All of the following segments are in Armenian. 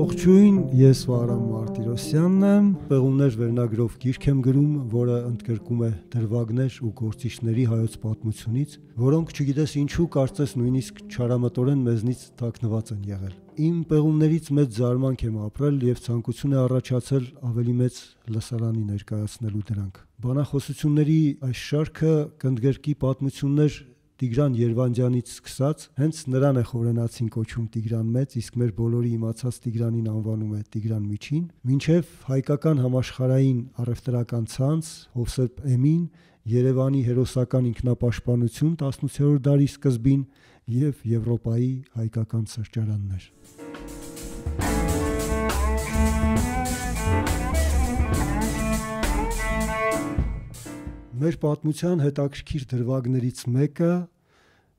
Ողջույն, ես Վարամ Մարտիրոսյանն եմ։ Պեղումներ վերնագրով գիրք եմ գրում, որը ընդգրկում է դրվագներ ու գործիչների հայոց պատմությունից, որոնք չգիտես ինչու կարծես նույնիսկ չարամտորեն մեզնից թաքնված են եղել։ Իմ պեղումներից մեծ զարմանք եմ ապրել եւ ցանկություն է առաջացել ավելի մեծ լսարանի ներկայացնելու դրանք։ Բանախոսությունների այս շարքը կընդգրկի պատմություններ Տիգրան Երվանդյանից սկսած, հենց նրան է խորենացին կոչում Տիգրան Մեծ, իսկ մեր բոլորի իմացած Տիգրանին անվանում է Տիգրան Միջին, մինչև հայկական համաշխարային առևտրական ցանց Հովսեփ Էմին, Երևանի հերոսական ինքնապաշտպանություն 18-րդ դարի սկզբին եւ Եվրոպայի հայկական սրճարաններ։ Մեր պատմության հետաքրքիր դրվագներից մեկը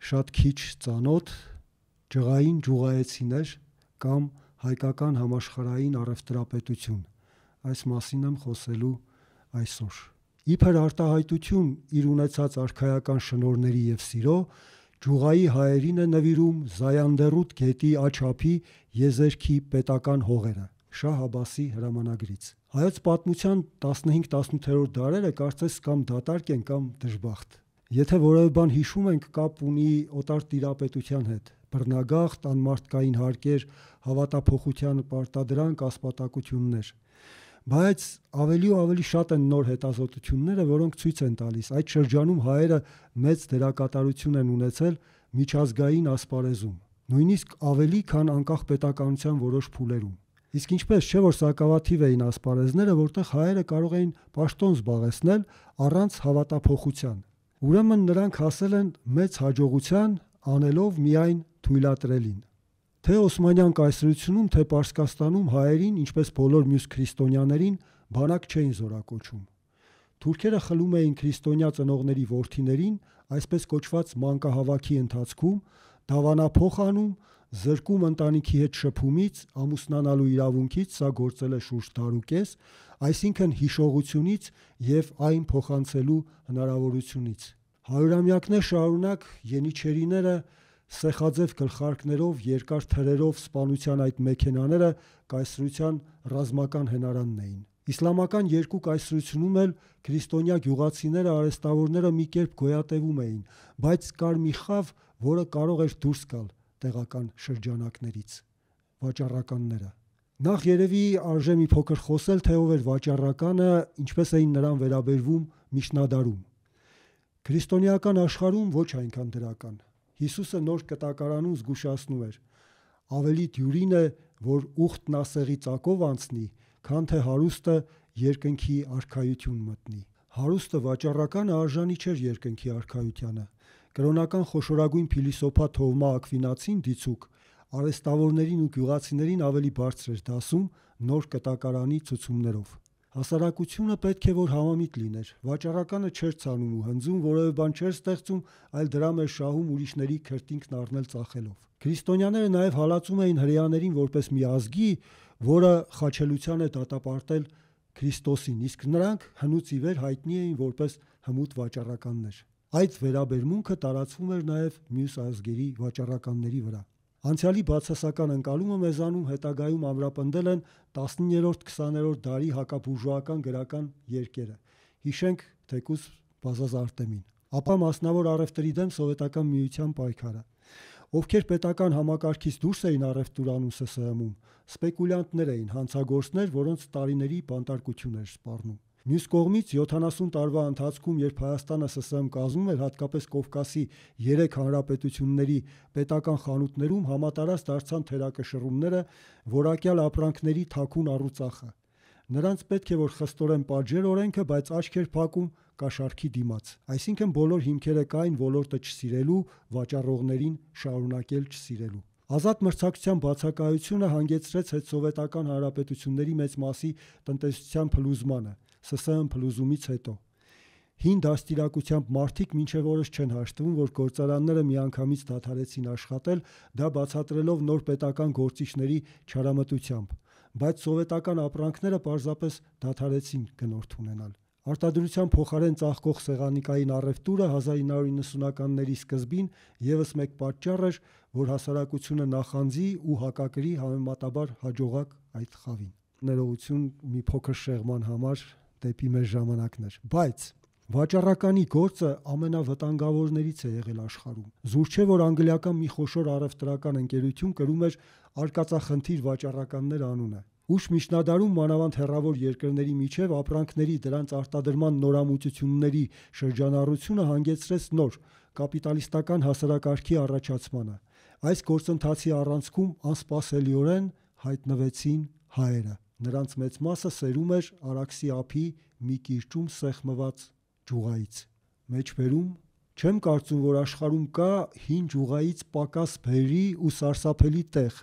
շատ քիչ ծանոթ ջղային ջուղայեցիներ կամ հայկական համաշխարային առևտրապետություն։ Այս մասին եմ խոսելու այսօր։ Իբր արտահայտություն իր ունեցած արխայական շնորհների եւ սիրո, ջուղայի հայերին է նվիրում Զայանդերուտ գետի աչափի եզերքի պետական հողերը։ Շահ Աբասի հրամանագրից։ Հայոց պատմության 15-18-րդ դարերը կարծես կամ դատարկ են կամ դժբախտ։ Եթե որևէ բան հիշում ենք, կապ ունի օտար տիրապետության հետ։ Բռնագաղթ, անմարտկային հարկեր, հավատափոխության պարտադրանք, ասպատակություններ։ Բայց ավելի ու ավելի շատ են նոր հետազոտությունները, որոնք ցույց են տալիս, այդ շրջանում հայերը մեծ դերակատարություն են ունեցել միջազգային ասպարեզում, նույնիսկ ավելի, քան անկախ պետականության որոշ փուլերում։ Իսկ ինչպես չէ որ սակավաթիվ էին ասպարեզները, որտեղ հայերը կարող էին պաշտոն զբաղեցնել առանց հավատափոխության։ Ուրեմն նրանք հասել են մեծ հաջողության, անելով միայն թույլատրելին։ Թե Օսմանյան կայսրությունում, թե Պարսկաստանում հայերին, ինչպես բոլոր մյուս քրիստոնյաներին, բանակ չէին զորակոչում։ Թուրքերը խլում էին քրիստոնյա ծնողների ворթիներին, այսպես կոչված մանկահավաքի ընթացքում, դավանափոխանում զրկում ընտանիքի հետ շփումից, ամուսնանալու իրավունքից, սա գործել է շուրջ տարուկես, այսինքն հիշողությունից եւ այն փոխանցելու հնարավորությունից։ Հարյուրամյակներ շարունակ յենիչերիները սեխաձև գլխարկներով, երկար թրերով սպանության այդ մեքենաները կայսրության ռազմական հենարանն էին։ Իսլամական երկու կայսրությունում էլ քրիստոնյա գյուղացիները արեստավորները մի կերպ գոյատևում էին, բայց կար մի խավ, որը կարող էր դուրս գալ տեղական շրջանակներից վաճառականները։ Նախ երևի արժե մի փոքր խոսել, թե ով էր վաճառականը, ինչպես էին նրան վերաբերվում Միշնադարում։ Քրիստոնեական աշխարհում ոչ այնքան դրական։ Հիսուսը նոր կտակարանում զգուշացնում էր. ավելի դյուրին է, որ ուխտն ասեղի ծակով անցնի, քան թե հարուստը երկնքի արխայություն մտնի։ Հարուստը վաճառականը արժանի չէր երկնքի արխայությանը։ Կրոնական խոշորագույն փիլիսոփա Թովմա Ակվինացին դիցուկ արեստավորներին ու գյուղացիներին ավելի բարձր էր դասում նոր կտակարանի ցուցումներով։ Հասարակությունը պետք է որ համամիտ լիներ։ Վաճառականը չէր ցանում ու հնձում, որևէ բան չէր ստեղծում, այլ դրա մեջ շահում ուրիշների քրտինքն առնել ծախելով։ Քրիստոնյաները նաև հալածում էին հрьяաներին որպես մի ազգի, որը խաչելության է դատապարտել Քրիստոսին, իսկ նրանք հնուց ի վեր հայտնի էին որպես հմուտ վաճառականներ։ Այդ վերաբերմունքը տարածվում էր նաև մյուս ազգերի վաճառականների վրա։ Անցյալի բացասական ընկալումը մեզանում հետագայում ամրապնդել են 19-20-րդ դարի հակաբուրժուական գրական երկերը։ Հիշենք թեկուս Բազազ Արտեմին։ Ապա մասնավոր առևտրի դեմ սովետական միության պայքարը։ Ովքեր պետական համակարգից դուրս էին առևտուրանում ՍՍՀ-ում, սպեկուլյանտներ էին, հանցագործներ, որոնց տարիների բանտարկություն էր սպառնում։ Մյուս կողմից 70 տարվա ընթացքում, երբ Հայաստանը ՍՍՀ կազմում էր, հատկապես Կովկասի 3 հանրապետությունների պետական խանութներում համատարած դարձան թերակշռումները, որակյալ ապրանքների թաքուն առուծախը։ Նրանց պետք է որ խստորեն պատժեր օրենքը, բայց աչք էր փակում կաշառքի դիմաց։ Այսինքն բոլոր հիմքերը կային ոլորտը չսիրելու, վաճառողներին շարունակել չսիրելու։ Ազատ մրցակցության բացակայությունը հանգեցրեց հետսովետական հանրապետությունների մեծ մասի տնտեսության փլուզմանը, ՍՍՀ փլուզումից հետո։ Հին դաստիարակությամբ մարդիկ մինչև օրս չեն հաշտվում, որ գործարանները միանգամից դադարեցին աշխատել, դա բացատրելով նոր պետական գործիչների չարամտությամբ, բայց սովետական ապրանքները պարզապես դադարեցին գնորդ ունենալ։ Արտադրության փոխարեն ծաղկող սեղանիկային առևտուրը 1990-ականների սկզբին եւս մեկ պատճառ էր, որ հասարակությունը նախանձի ու հակակրի համեմատաբար հաջողակ այդ խավին։ Ներողություն մի փոքր շեղման համար դեպի մեր ժամանակներ, բայց վաճառականի գործը ամենավտանգավորներից է եղել աշխարհում։ Զուր չէ, որ անգլիական մի խոշոր առևտրական ընկերություն կրում էր արկածախնդիր վաճառականներ անունը։ Ուշ միջնադարում մանավանդ հեռավոր երկրների միջև ապրանքների դրանց արտադրման նորամուծությունների շրջանառությունը հանգեցրեց նոր կապիտալիստական հասարակարգի առաջացմանը։ Այս գործընթացի առանցքում անսպասելիորեն հայտնվեցին հայերը։ Նրանց մեծ մասը սերում էր Արաքսի ափի մի կիրճում սեղմված ջուղայից։ Մեջբերում չեմ կարծում, որ աշխարհում կա հին ջուղայից պակաս բերի ու սարսափելի տեղ,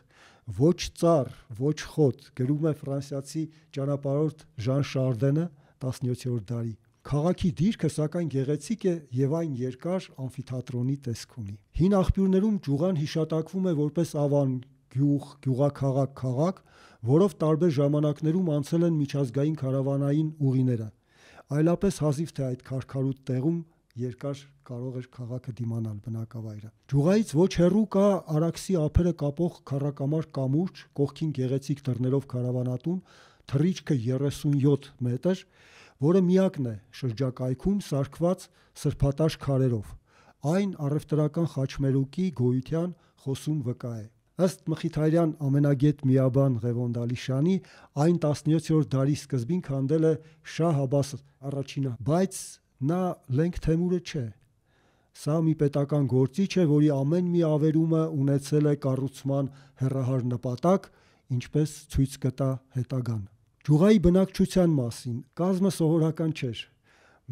ոչ ծառ, ոչ խոտ, գրում է ֆրանսիացի ճանապարհորդ Ժան Շարդենը 17-րդ դարի։ Քաղաքի դիրքը սակայն գեղեցիկ է եւ այն երկար ամֆիթատրոնի տեսք ունի։ Հին աղբյուրներում Ջուղան հիշատակվում է որպես ավան, գյուղ, գյուղաքաղաք, քաղաք, որով տարբեր ժամանակներում անցել են միջազգային քարավանային ուղիները։ Այլապես հազիվ թե այդ քարքարուտ տեղում երկար կարող էր քաղաքը դիմանալ բնակավայրը։ Ջուղայից ոչ հեռու կա Արաքսի ափերը կապող քառակամար կամուրջ, կողքին գեղեցիկ դռներով քարավանատուն, թռիչքը 37 մետր, որը միակն է շրջակայքում սարքված սրբատաշ քարերով։ Այն առևտրական խաչմերուկի գոյության խոսում վկա է։ Ըստ Մխիթարյան ամենագետ միաբան Ղևոնդալիշանի այն 17-րդ դարի սկզբին քանդել է Շահ Աբաս առաջինը, բայց նա Լենք Թեմուրը չէ։ Սա մի պետական գործիչ է, որի ամեն մի ավերումը ունեցել է կառուցման հերահար նպատակ, ինչպես ցույց կտա հետագան։ Ջուղայի բնակչության մասին կազմը սովորական չէր։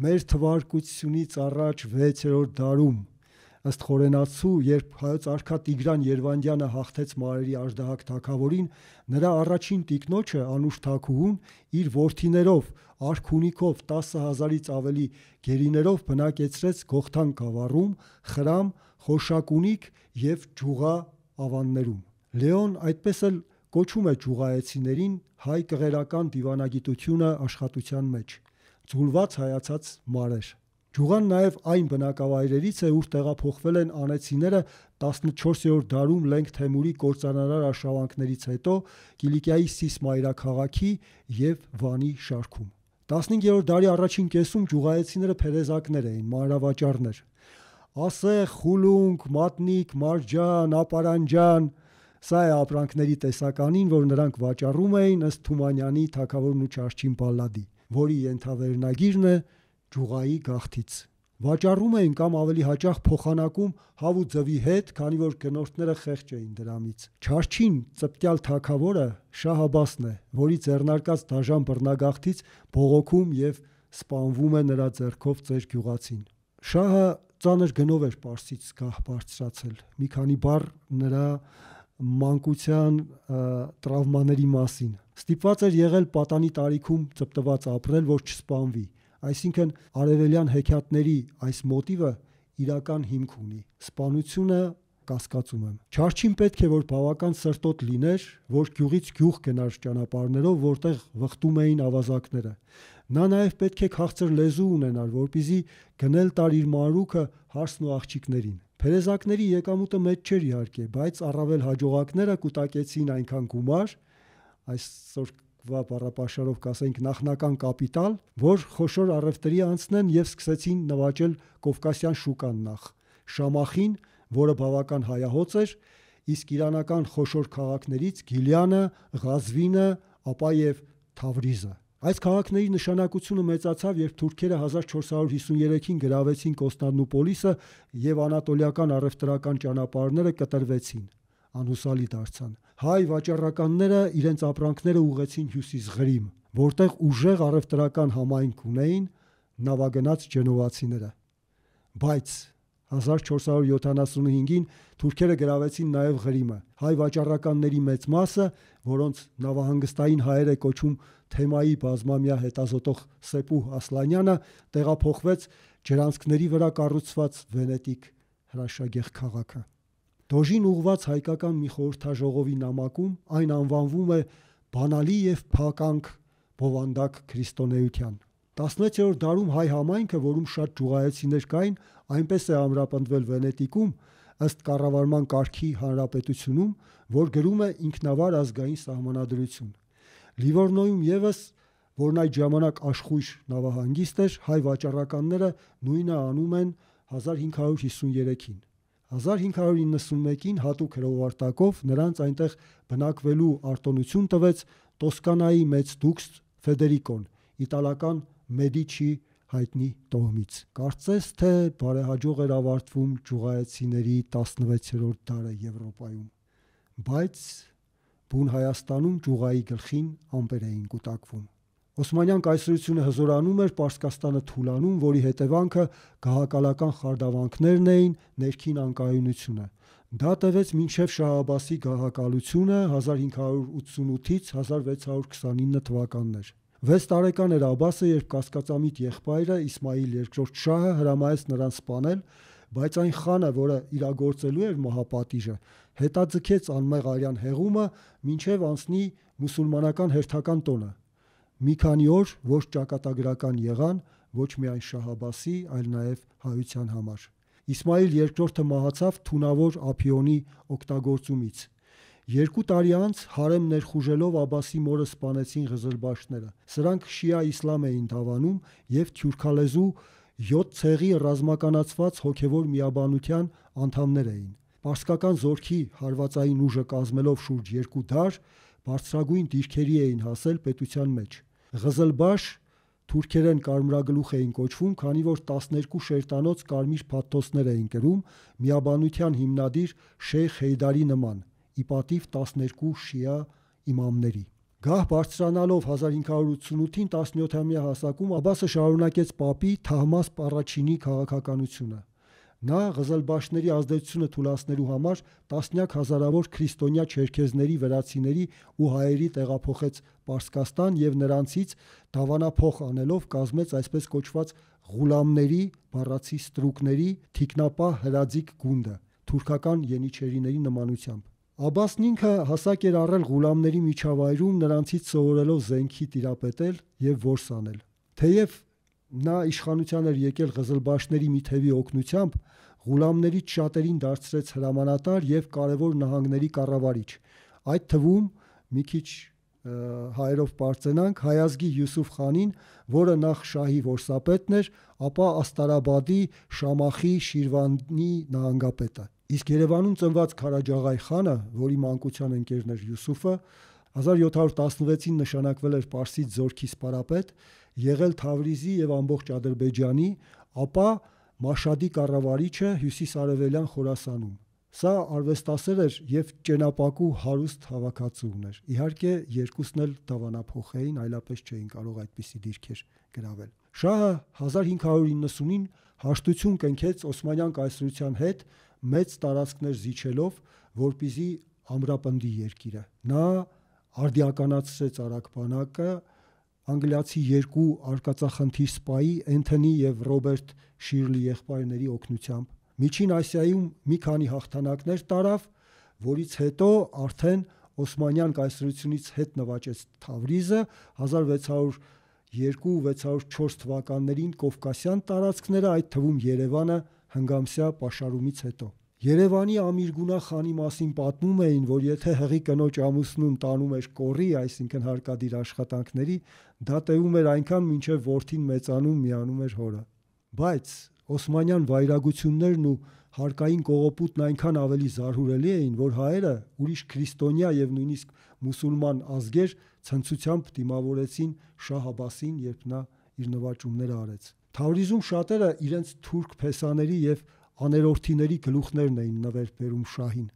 Մեր թվարկությունից առաջ 6-րդ դարում ըստ խորենացու, երբ հայոց արքա Տիգրան Երվանդյանը հաղթեց Մարերի Աժդահակ թակավորին, նրա առաջին տիկնոջը Անուշ Թակուհուն իր ворթիներով, արքունիկով 10000-ից ավելի գերիներով բնակեցրեց Գողթան գավառում, Խրամ, Խոշակունիկ եւ Ջուղա ավաններում։ Լեոն այդպես էլ կոչում է ջուղայեցիներին հայ կղերական դիվանագիտությունը աշխատության մեջ։ Ձուլված հայացած մարեր Ջուղան նաև այն բնակավայրերից է, ուր տեղափոխվել են անեցիները 14-րդ դարում Լենք Թեմուրի կործանարար արշավանքներից հետո Կիլիկիայի Սիս մայրաքաղաքի եւ Վանի շարքում։ 15-րդ դարի առաջին կեսում ջուղայեցիները փերեզակներ էին, մանրավաճառներ։ Ասեղ, խուլունք, մատնիկ, մարջան, ապարանջան, Սա է ապրանքների տեսականին, որ նրանք վաճառում էին ըստ Թումանյանի Թագավորն ու Չարչին Պալլադի, որի ենթավերնագիրն է Ջուղայի գաղթից։ Վաճառում էին կամ ավելի հաճախ փոխանակում հավ ու ձվի հետ, քանի որ գնորդները խեղճ էին դրամից։ Չարչին ծպտյալ թակավորը Շահ Աբասն է, որի ձեռնարկած դաժան բռնագաղթից բողոքում եւ սպանվում է նրա ձեռքով ծեր գյուղացին։ Շահը ծանր գնով էր Պարսից գահ բարձրացել։ Մի քանի բառ նրա մանկության տրավմաների մասին։ Ստիպված էր եղել պատանի տարիքում ծպտված ապրել, որ չսպանվի։ Այսինքն արևելյան հեքիաթների այս մոտիվը իրական հիմք ունի։ Սպանությունը կասկածում եմ։ Չարչին պետք է որ բավական սրտոտ լիներ, որ գյուղից գյուղ գնար ճանապարհներով, որտեղ վխտում էին ավազակները։ Նա նաև պետք է քաղցր լեզու ունենար, որpիզի գնել տար իր մանրուքը հարսն ու աղջիկներին։ Փերեզակների եկամուտը մեծ չէր իհարկե, բայց առավել հաջողակները կուտակեցին այնքան գումար, այսօր վա բառապաշարով կասենք նախնական կապիտալ, որ խոշոր առևտրի անցնեն եւ սկսեցին նվաճել կովկասյան շուկան նախ։ Շամախին, որը բավական հայահոց էր, իսկ իրանական խոշոր քաղաքներից Գիլյանը, Ղազվինը, ապա եւ Թավրիզը։ Այս քաղաքների նշանակությունը մեծացավ, երբ թուրքերը 1453-ին գրավեցին Կոստանդնուպոլիսը եւ անատոլիական առևտրական ճանապարհները կտրվեցին, անհուսալի դարձան։ Հայ վաճառականները իրենց ապրանքները ուղեցին հյուսիս Ղրիմ, որտեղ ուժեղ առևտրական համայնք ունեին նավագնաց ջենովացիները։ Բայց 1475-ին թուրքերը գրավեցին նաև Ղրիմը։ Հայ վաճառականների մեծ մասը, որոնց նավահանգստային հայեր է կոչում թեմայի բազմամյա հետազոտող Սեպուհ Ասլանյանը, տեղափոխվեց ջրանցքների վրա կառուցված Վենետիկ հրաշագեղ քաղաքը։ Դոժին ուղված հայկական մի խորհրդաժողովի նամակում այն անվանվում է բանալի եւ փականք բովանդակ քրիստոնեության։ 16-րդ դարում հայ համայնքը, որում շատ ջուղայեցիներ կային, այնպես է ամրապնդվել Վենետիկում ըստ կառավարման կարգի հանրապետությունում, որ գրում է ինքնավար ազգային սահմանադրություն։ Լիվորնոյում եւս, որն այդ ժամանակ աշխույժ նավահանգիստ էր, հայ վաճառականները նույնը անում են 1553-ին։ 1591-ին հատուկ հրովարտակով նրանց այնտեղ բնակվելու արտոնություն տվեց Տոսկանայի մեծ դուքս Ֆեդերիկոն, իտալական Մեդիչի հայտնի տոհմից։ Կարծես թե բարեհաջող էր ավարտվում ջուղայեցիների 16-րդ դարը Եվրոպայում։ Բայց բուն Հայաստանում ջուղայի գլխին ամպեր էին կուտակվում։ Օսմանյան կայսրությունը հզորանում էր, Պարսկաստանը թուլանում, որի հետևանքը գահակալական խարդավանքներն էին, ներքին անկայունությունը։ Դա տևեց մինչև Շահ Աբասի գահակալությունը 1588-ից 1629 թվականներ։ 6 տարեկան էր Աբասը, երբ կասկածամիտ եղբայրը Իսմայիլ II շահը հրամայեց նրան սպանել, բայց այն խանը, որը իրագործելու էր մահապատիժը, հետաձգեց անմեղ արյան հեղումը, մինչև անցնի մուսուլմանական հերթական տոնը։ Մի քանի օր ոչ ճակատագրական եղան ոչ միայն Շահ Աբասի, այլ նաև հայության համար։ Իսմայիլ II-ը մահացավ թունավոր Ափիոնի օգտագործումից։ Երկու տարի անց հարեմ ներխուժելով Աբասի մորը սպանեցին ղզրբաշտները։ Սրանք շիա իսլամ էին դավանում եւ թյուրքալեզու 7 ցեղի ռազմականացված հոգևոր միաբանության անդամներ էին։ Պարսկական զորքի հարվածային ուժը կազմելով շուրջ 2 դար, բարձրագույն դիրքերի էին հասել պետության մեջ։ Ղզլբաշ թուրքերեն կարմրագլուխ էին կոչվում, քանի որ 12 շերտանոց կարմիր փաթթոսներ էին կրում միաբանության հիմնադիր Շեյխ Հեյդարի նման, ի պատիվ 12 շիա իմամների։ Գահ բարձրանալով 1588-ին 17-ամյա հասակում Աբասը շարունակեց Պապի Թահմաս Պառաչինի քաղաքականությունը։ Նա ղզլբաշների ազդեցությունը թուլացնելու համար տասնյակ հազարավոր քրիստոնյա չերքեզների, վրացիների ու հայերի տեղափոխեց Պարսկաստան եւ նրանցից դավանափոխ անելով կազմեց այսպես կոչված ղուլամների, բառացի ստրուկների, թիկնապահ հրաձիգ գունդը թուրքական ենիչերիների նմանությամբ։ Աբասն ինքը հասակ էր առել ղուլամների միջավայրում նրանցից սովորելով զենքի տիրապետել եւ որս անել։ Թեև նա իշխանության էր եկել ղզլբաշների մի թևի օգնությամբ, ղուլամներից շատերին դարձրեց հրամանատար եւ կարևոր նահանգների կառավարիչ։ Այդ թվում մի քիչ հայերով པարծենանք հայազգի Յուսուֆ խանին, որը նախ շահի որսապետն էր, ապա Աստարաբադի, Շամախի, Շիրվանի նահանգապետը։ Իսկ Երևանում ծնված Քարաջաղայ խանը, որի մանկության ընկերն էր Յուսուֆը, 1716-ին նշանակվել էր Պարսից զորքի սպարապետ, եղել Թավրիզի եւ ամբողջ Ադրբեջանի, ապա Մաշադի կառավարիչը հյուսիսարևելյան Խորասանում։ Սա արվեստասեր էր եւ ճենապակու հարուստ հավաքածու ուներ։ Իհարկե, երկուսն էլ դավանափոխ էին, այլապես չէին կարող այդպիսի դիրքեր գրավել։ Շահը 1590-ին հաշտություն կնքեց Օսմանյան կայսրության հետ, մեծ տարածքներ զիջելով, որպիսի ամրապնդի երկիրը։ Նա արդիականացրեց արագ բանակը անգլիացի երկու արկածախնդիր սպայի Էնթոնի եւ Ռոբերտ Շիրլի եղբայրների օգնությամբ։ Միջին Ասիայում մի քանի հաղթանակներ տարավ, որից հետո արդեն Օսմանյան կայսրությունից հետ նվաճեց Թավրիզը 1602-604 թվականներին Կովկասյան տարածքները, այդ թվում Երևանը հնգամսյա պաշարումից հետո։ Երևանի Ամիրգունա խանի մասին պատմում էին, որ եթե հղի կնոջ ամուսնուն տանում էր կորի, այսինքն հարկադիր աշխատանքների, դա տևում էր այնքան, մինչև որդին մեծանում միանում էր հորը։ Բայց Օսմանյան վայրագություններն ու հարկային կողոպուտն այնքան ավելի զարհուրելի էին, որ հայերը ուրիշ քրիստոնյա եւ նույնիսկ մուսուլման ազգեր ցնցությամբ դիմավորեցին Շահ Աբասին, երբ նա իր նվաճումները արեց։ Թավրիզում շատերը իրենց թուրք փեսաների եւ աներորթիների գլուխներն էին նվեր բերում շահին,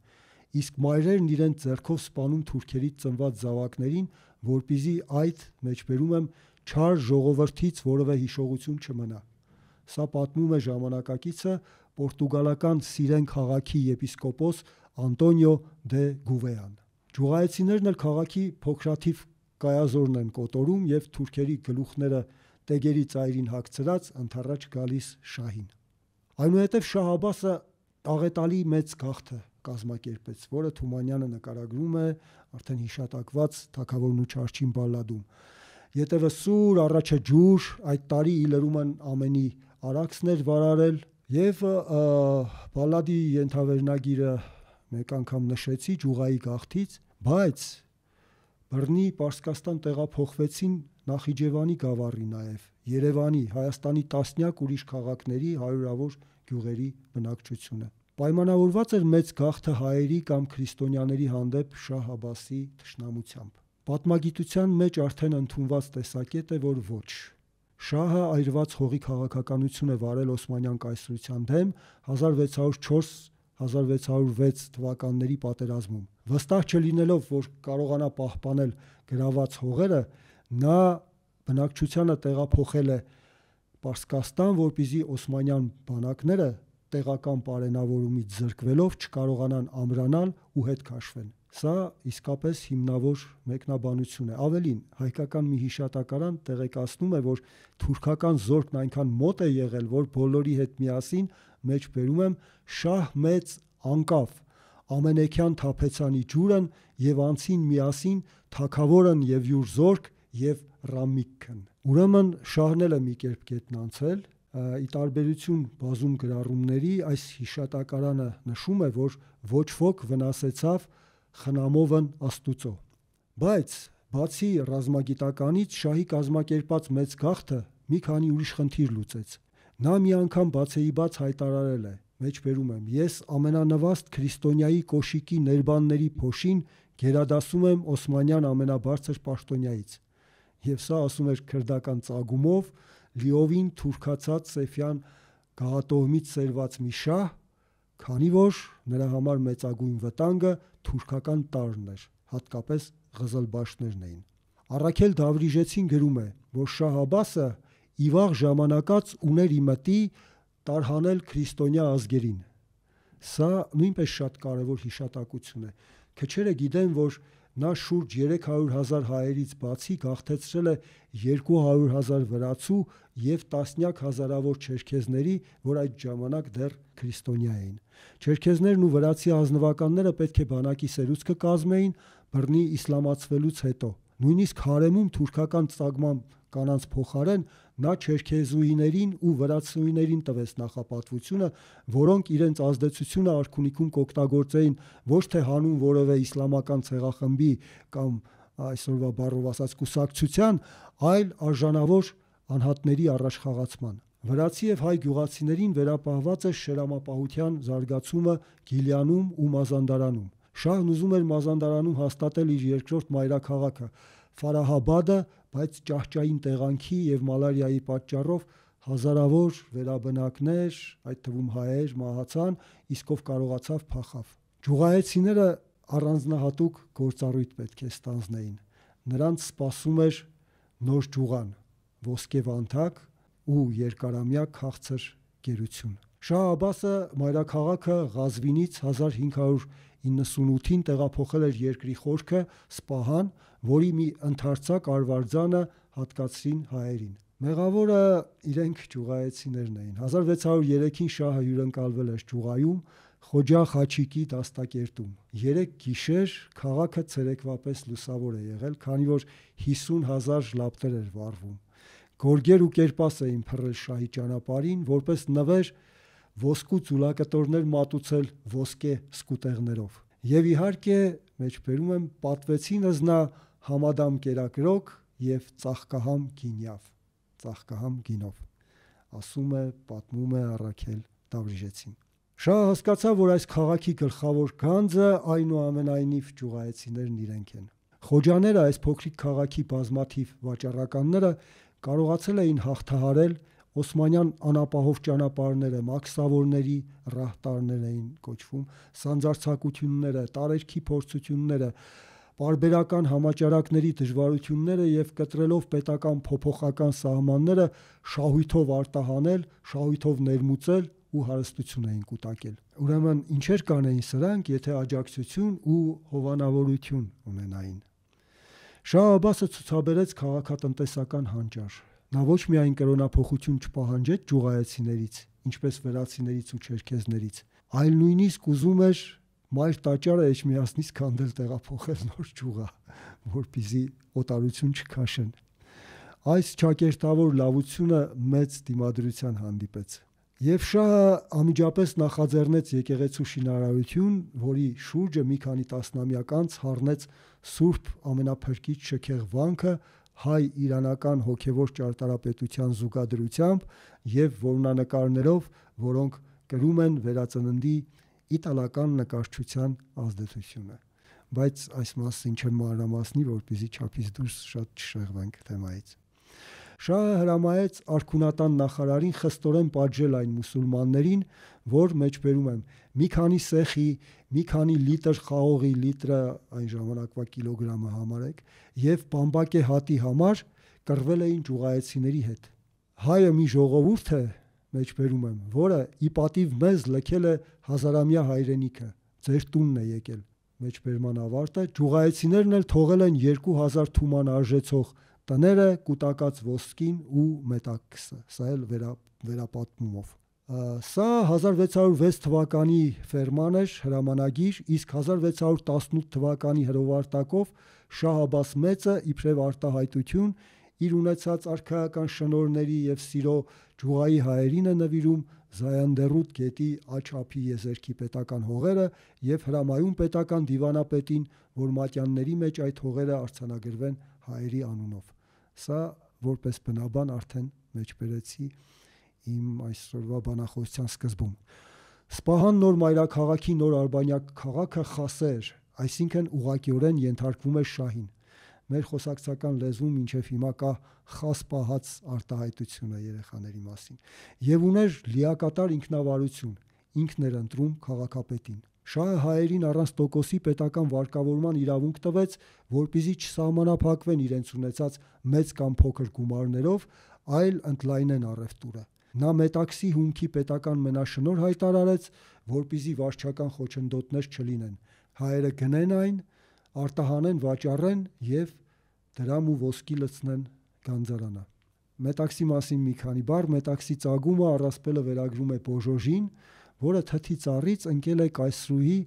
իսկ մայրերն իրենց ձեռքով սպանում թուրքերից ծնված զավակներին, որpիզի այդ մեջբերում եմ չար ժողովրդից որևէ հիշողություն չմնա։ Սա պատմում է ժամանակակիցը պորտուգալական Սիրեն քաղաքի եպիսկոպոս Անտոնիո դե Գուվեան։ Ջուղայեցիներն էլ քաղաքի փոքրաթիվ կայազորն են կոտորում եւ թուրքերի գլուխները տեգերի ծայրին հագցրած ընթառաջ գալիս շահին։ Այնուհետև Շահ Աբասը աղետալի մեծ գաղթը կազմակերպեց, որը Թումանյանը նկարագրում է արդեն հիշատակված Թագավորն ու Չարչին բալլադում։ յետևը սուր, առաջը ջուր, այդ տարի իլրում են ամենի արաքսներ վարարել եւ բալադի ենթավերնագիրը մեկ անգամ նշեցի ջուղայի գաղթից, բայց բռնի Պարսկաստան տեղափոխվեցին Նախիջևանի գավառի նաև Երևանի, Հայաստանի տասնյակ ուրիշ քաղաքների հարյուրավոր գյուղերի բնակչությունը։ Պայմանավորված էր մեծ գաղթը հայերի կամ քրիստոնյաների հանդեպ Շահ Աբասի թշնամությամբ։ Պատմագիտության մեջ արդեն ընդունված տեսակետ է, որ ոչ։ Շահը այրված հողի քաղաքականություն է վարել Օսմանյան կայսրության դեմ 1604 1606 թվականների պատերազմում։ Վստահ չլինելով, որ կարողանա պահպանել գրաված հողերը, նա բնակչությանը տեղափոխել է Պարսկաստան, որպիսի Օսմանյան բանակները տեղական բարենավորումից զրկվելով չկարողանան ամրանալ ու հետ քաշվեն։ Սա իսկապես հիմնավոր մեկնաբանություն է։ Ավելին, հայկական մի հիշատակարան տեղեկացնում է, որ թուրքական զորքն այնքան մոտ է եղել, որ բոլորի հետ միասին մեջ բերում եմ շահ մեծ անկավ ամենեքյան թափեցանի ջուրն եւ անցին միասին թակավորն եւ յուր զորք եւ ռամիկքն ուրեմն շահնել է մի կերպ կետնն անցել ի տարբերություն բազում գրառումների այս հիշատակարանը նշում է որ ոչ ոք վնասեցավ խնամովն աստուծո բայց բացի ռազմագիտականից շահի կազմակերպած մեծ գաղթը մի քանի ուրիշ խնդիր լուծեց նա մի անգամ բացեի բաց հայտարարել է. Մեջ բերում եմ ես ամենանվաստ քրիստոնյայի կոշիկի ներբանների փոշին գերադասում եմ Օսմանյան ամենաբարձր պաշտոնյայից եւ սա ասում էր քրդական ծագումով լիովին թուրքացած Սեֆյան գահատոհմից սերված մի շահ քանի որ նրա համար մեծագույն վտանգը թուրքական տարրն էր հատկապես ղզլբաշներն էին Առաքել Դավրիժեցին գրում է որ Շահ Աբասը ի վաղ ժամանակած ուներ իմտի տարհանել քրիստոնյա ազգերին։ Սա նույնպես շատ կարևոր հիշատակություն է։ Քչերը գիտեն, որ նա շուրջ 300.000 հայերից բացի գաղթեցրել է 200.000 վրացու եւ տասնյակ հազարավոր չերքեզների, որ այդ ժամանակ դեռ քրիստոնյա էին։ Չերքեզներն ու վրացի ազնվականները պետք է բանակի սերուցքը կազմեին բռնի իսլամացվելուց հետո։ Նույնիսկ հարեմում թուրքական ցագման կանանց փոխարեն նա չերքեզուիներին ու վրացուիներին տվեց նախապատվությունը, որոնք իրենց ազդեցությունը արքունիքում կօգտագործեին ոչ թե հանուն որևէ իսլամական ցեղախմբի կամ այսօրվա բառով ասած կուսակցության, այլ արժանավոր անհատների առաջխաղացման։ Վրացի եւ հայ գյուղացիներին վերապահված է շերամապահության զարգացումը Գիլյանում ու Մազանդարանում։ Շահն ուզում էր Մազանդարանում հաստատել իր երկրորդ մայրաքաղաքը Ֆարահաբադը, բայց ճահճային տեղանքի եւ մալարիայի պատճառով հազարավոր վերաբնակներ, այդ թվում հայեր մահացան, իսկ ով կարողացավ փախավ։ Ջուղայեցիները առանձնահատուկ գործառույթ պետք է ստանձնեին։ Նրանց սպասում էր նոր ջուղան, ոսկե վանթակ ու երկարամյա քաղցր գերություն։ Շահ Աբասը մայրաքաղաքը Ղազվինից 1598-ին տեղափոխել էր երկրի խորքը Սպահան, որի մի ընդարձակ արվարձանը հատկացրին հայերին։ Մեղավորը իրենք ճուղայեցիներն էին։ 1603-ին շահը հյուրընկալվել էր ճուղայում Խոջա Խաչիկի դաստակերտում։ 3 գիշեր քաղաքը ցերեկվապես լուսավոր է եղել, քանի որ 50000 լապտեր էր վառվում։ Գորգեր ու կերպաս էին փռել շահի ճանապարհին, որպես նվեր ոսկու ծուլակտորներ մատուցել ոսկե սկուտեղներով։ Եվ իհարկե, մեջ բերում եմ, պատվեցին ըզնա համադամ կերակրոք եւ ծաղկահամ գինյավ ծաղկահամ գինով ասում է պատմում է առաքել Դավրիժեցին Շահը հասկացավ, որ այս քաղաքի գլխավոր գանձը այնուամենայնիվ ճուղայեցիներն իրենք են։ Խոջաները այս փոքրիկ քաղաքի բազմաթիվ վաճառականները կարողացել էին հաղթահարել Օսմանյան անապահով ճանապարհները, մաքսավորների ռահտարներ էին կոչվում, սանձարցակությունները, տարերքի փորձությունները, պարբերական համաճարակների դժվարությունները եւ կտրելով պետական փոփոխական սահմանները շահույթով արտահանել, շահույթով ներմուծել ու հարստություն էին կուտակել։ Ուրեմն ինչեր կանեին սրանք, եթե աջակցություն ու հովանավորություն ունենային։ Շահ Աբասը ցուցաբերեց քաղաքատնտեսական հանճար։ Նա ոչ միայն կրոնափոխություն չպահանջեց ջուղայեցիներից, ինչպես վրացիներից ու չերքեզներից, այլ նույնիսկ ուզում էր մայր տաճարը էջմիածնից քանդել տեղափոխել նոր ճյուղա, որպիսի օտարություն չքաշեն։ Այս ճակերտավոր լավությունը մեծ դիմադրության հանդիպեց։ Եվ շահը անմիջապես նախաձեռնեց եկեղեցու շինարարություն, որի շուրջը մի քանի տասնամյակ անց հառնեց Սուրբ ամենափրկիչ շքեղ վանքը հայ-իրանական հոգևոր ճարտարապետության զուգադրությամբ եւ որմնանկարներով, որոնք կրում են վերածննդի իտալական նկարչության ազդեցությունը բայց այս մասին չեմ մանրամասնի, որպեսզի չափից դուրս շատ չշեղվենք թեմայից։ Շահը հրամայեց արքունատան նախարարին խստորեն պատժել այն մուսուլմաններին, որ մեջբերում եմ. Մի քանի սեխի, մի քանի լիտր խաղողի լիտրը այն ժամանակվա կիլոգրամը համարեք եւ բամբակե հատի համար կռվել էին ճուղայեցիների հետ։ Հայը մի ժողովուրդ է, մեջբերում եմ, որը ի պատիվ մեզ լքել է հազարամյա հայրենիքը, ձեր տունն է եկել մեջբերման ավարտը, ջուղայեցիներն էլ թողել են 2000 թուման արժեցող տները կուտակած ոսկին ու մետաքսը, սա էլ վերա, վերապատմումով։ Սա 1606 թվականի ֆերման էր հրամանագիր, իսկ 1618 թվականի հրովարտակով Շահ Աբաս մեծը իբրև արտահայտություն իր ունեցած արքայական շնորհների եւ սիրո ջուղայի հայերին է նվիրում Զայանդերուտ գետի աչափի եզերքի պետական հողերը եւ հրամայում պետական դիվանապետին, որ մատյանների մեջ այդ հողերը արցանագրվեն հայերի անունով։ Սա որպես բնաբան արդեն մեջբերեցի իմ այսօրվա բանախոսության սկզբում։ Սպահան նոր մայրաքաղաքի նոր Արբանյակ քաղաքը խասեր, այսինքն ուղակիորեն ենթարկվում է շահին մեր խոսակցական լեզվում մինչև հիմա կա խաս պահած արտահայտությունը երեխաների մասին եւ ուներ լիակատար ինքնավարություն ինքն էր ընտրում քաղաքապետին Շահը հայերին առանց տոկոսի պետական վարկավորման իրավունք տվեց, որpիզի չսահմանափակվեն իրենց ունեցած մեծ կամ փոքր գումարներով, այլ ընդլայնեն առևտուրը։ Նա մետաքսի հումքի պետական մենաշնոր հայտարարեց, որpիզի վարչական խոչընդոտներ չլինեն։ Հայերը գնեն այն, արտահանեն, վաճառեն եւ դրամ ու ոսկի լցնեն գանձարանը։ Մետաքսի մասին մի քանի բառ, մետաքսի ծագումը առասպելը վերագրում է Բոժոժին, որը թթի ծառից ընկել է կայսրուհի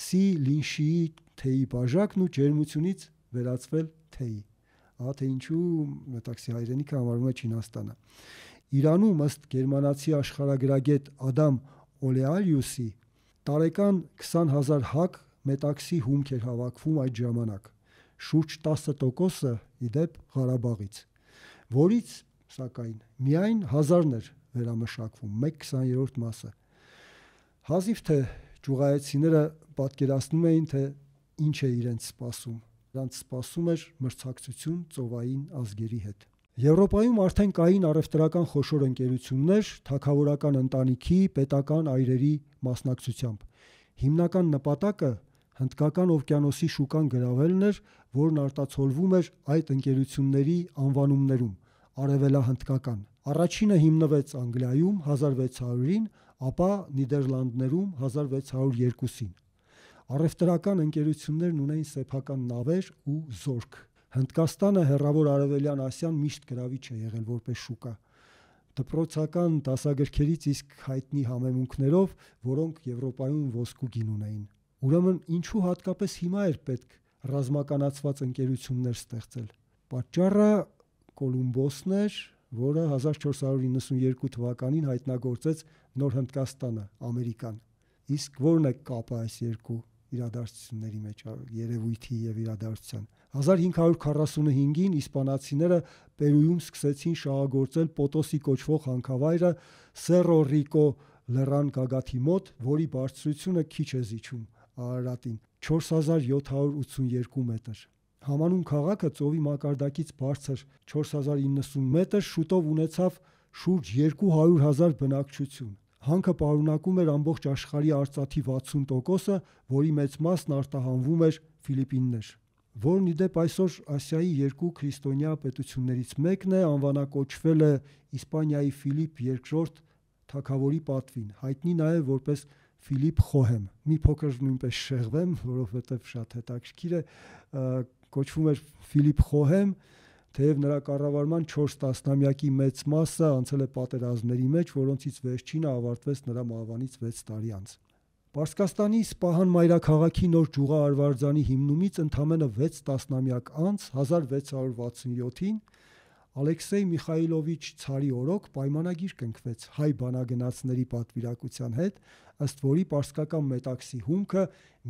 Սի Լինշիի թեյի բաժակն ու ջերմությունից վերածվել թեյի։ Ահա թե ինչու մետաքսի հայրենիքը համարվում է Չինաստանը։ Իրանում ըստ գերմանացի աշխարհագրագետ Ադամ Օլեալիուսի տարեկան 20000 հակ մետաքսի հումք էր հավաքվում այդ ժամանակ շուրջ 10%-ը իդեպ Ղարաբաղից, որից սակայն միայն 1000-ն էր վերամշակվում, 1/20-րդ մասը։ Հազիվ թե ճուղայեցիները պատկերացնում էին, թե ինչ է իրենց սպասում։ Նրանց սպասում էր մրցակցություն ծովային ազգերի հետ։ Եվրոպայում արդեն կային առևտրական խոշոր ընկերություններ թակավորական ընտանիքի, պետական այրերի մասնակցությամբ։ Հիմնական նպատակը Հնդկական օվկիանոսի շուկան գրավելն էր, որն արտացոլվում էր այդ ընկերությունների անվանումներում՝ արևելահնդկական։ Առաջինը հիմնվեց Անգլիայում 1600-ին, ապա Նիդերլանդներում 1602-ին։ Առևտրական ընկերություններն ունեին սեփական նավեր ու զորք։ Հնդկաստանը հերրավոր Արևելյան Ասիան միշտ գրավիչ է եղել որպես շուկա դպրոցական դասագրքերից իսկ հայտնի համեմունքներով, որոնք Եվրոպայում ոսկու գին ունեին։ Ուրեմն ինչու հատկապես հիմա էր պետք ռազմականացված ընկերություններ ստեղծել։ Պատճառը Կոլումբոսն էր, որը 1492 թվականին հայտնագործեց Նոր Հնդկաստանը, Ամերիկան։ Իսկ ո՞րն է կապը այս երկու իրադարձությունների մեջ, երևույթի եւ իրադարձության։ 1545-ին իսպանացիները Պերույում սկսեցին շահագործել Պոտոսի կոչվող հանքավայրը Սերո Ռիկո լեռան գագաթի մոտ, որի բարձրությունը քիչ է զիջում Արարատին 4782 մետր։ Համանուն քաղաքը ծովի մակարդակից բարձր 4090 մետր շուտով ունեցավ շուրջ 200.000 բնակչություն։ Հանքը պարունակում էր ամբողջ աշխարհի արծաթի 60%-ը, որի մեծ մասն արտահանվում էր Ֆիլիպիններ, որն իդեպ այսօր Ասիայի երկու քրիստոնյա պետություններից մեկն է, անվանակոչվել է Իսպանիայի Ֆիլիպ II թագավորի պատվին, հայտնի նաև որպես Ֆիլիպ Խոհեմ։ Մի փոքր նույնպես շեղվեմ, որովհետև շատ հետաքրքիր է, կոչվում էր Ֆիլիպ Խոհեմ, թեև նրա կառավարման 4 տասնամյակի մեծ մասը անցել է պատերազմների մեջ, որոնցից վերջինը ավարտվեց նրա մահվանից 6 տարի անց։ Պարսկաստանի Սպահան մայրաքաղաքի նոր ջուղա Արվարձանի հիմնումից ընդամենը 6 տասնամյակ անց 1667-ին Ալեքսեյ Միխայիլովիչ Ցարի օրոք պայմանագիր կնքվեց հայ բանագնացների պատվիրակության հետ, ըստ որի պարսկական մետաքսի հումքը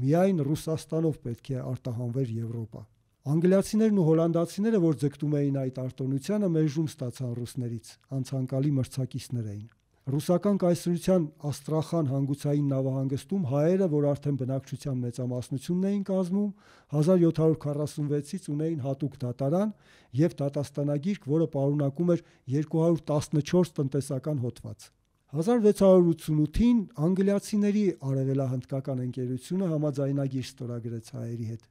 միայն Ռուսաստանով պետք է արտահանվեր Եվրոպա։ Անգլիացիներն ու հոլանդացիները, որ ձգտում էին այդ արտոնությանը, մերժում ստացան ռուսներից, անցանկալի մրցակիցներ էին։ Ռուսական կայսրության Աստրախան հանգուցային նավահանգստում հայերը, որ արդեն բնակչության մեծամասնությունն էին կազմում, 1746-ից ունեին հատուկ դատարան եւ դատաստանագիրք, որը պարունակում էր 214 տնտեսական հոդված։ 1688-ին անգլիացիների արևելահնդկական ընկերությունը համաձայնագիր ստորագրեց հայերի հետ։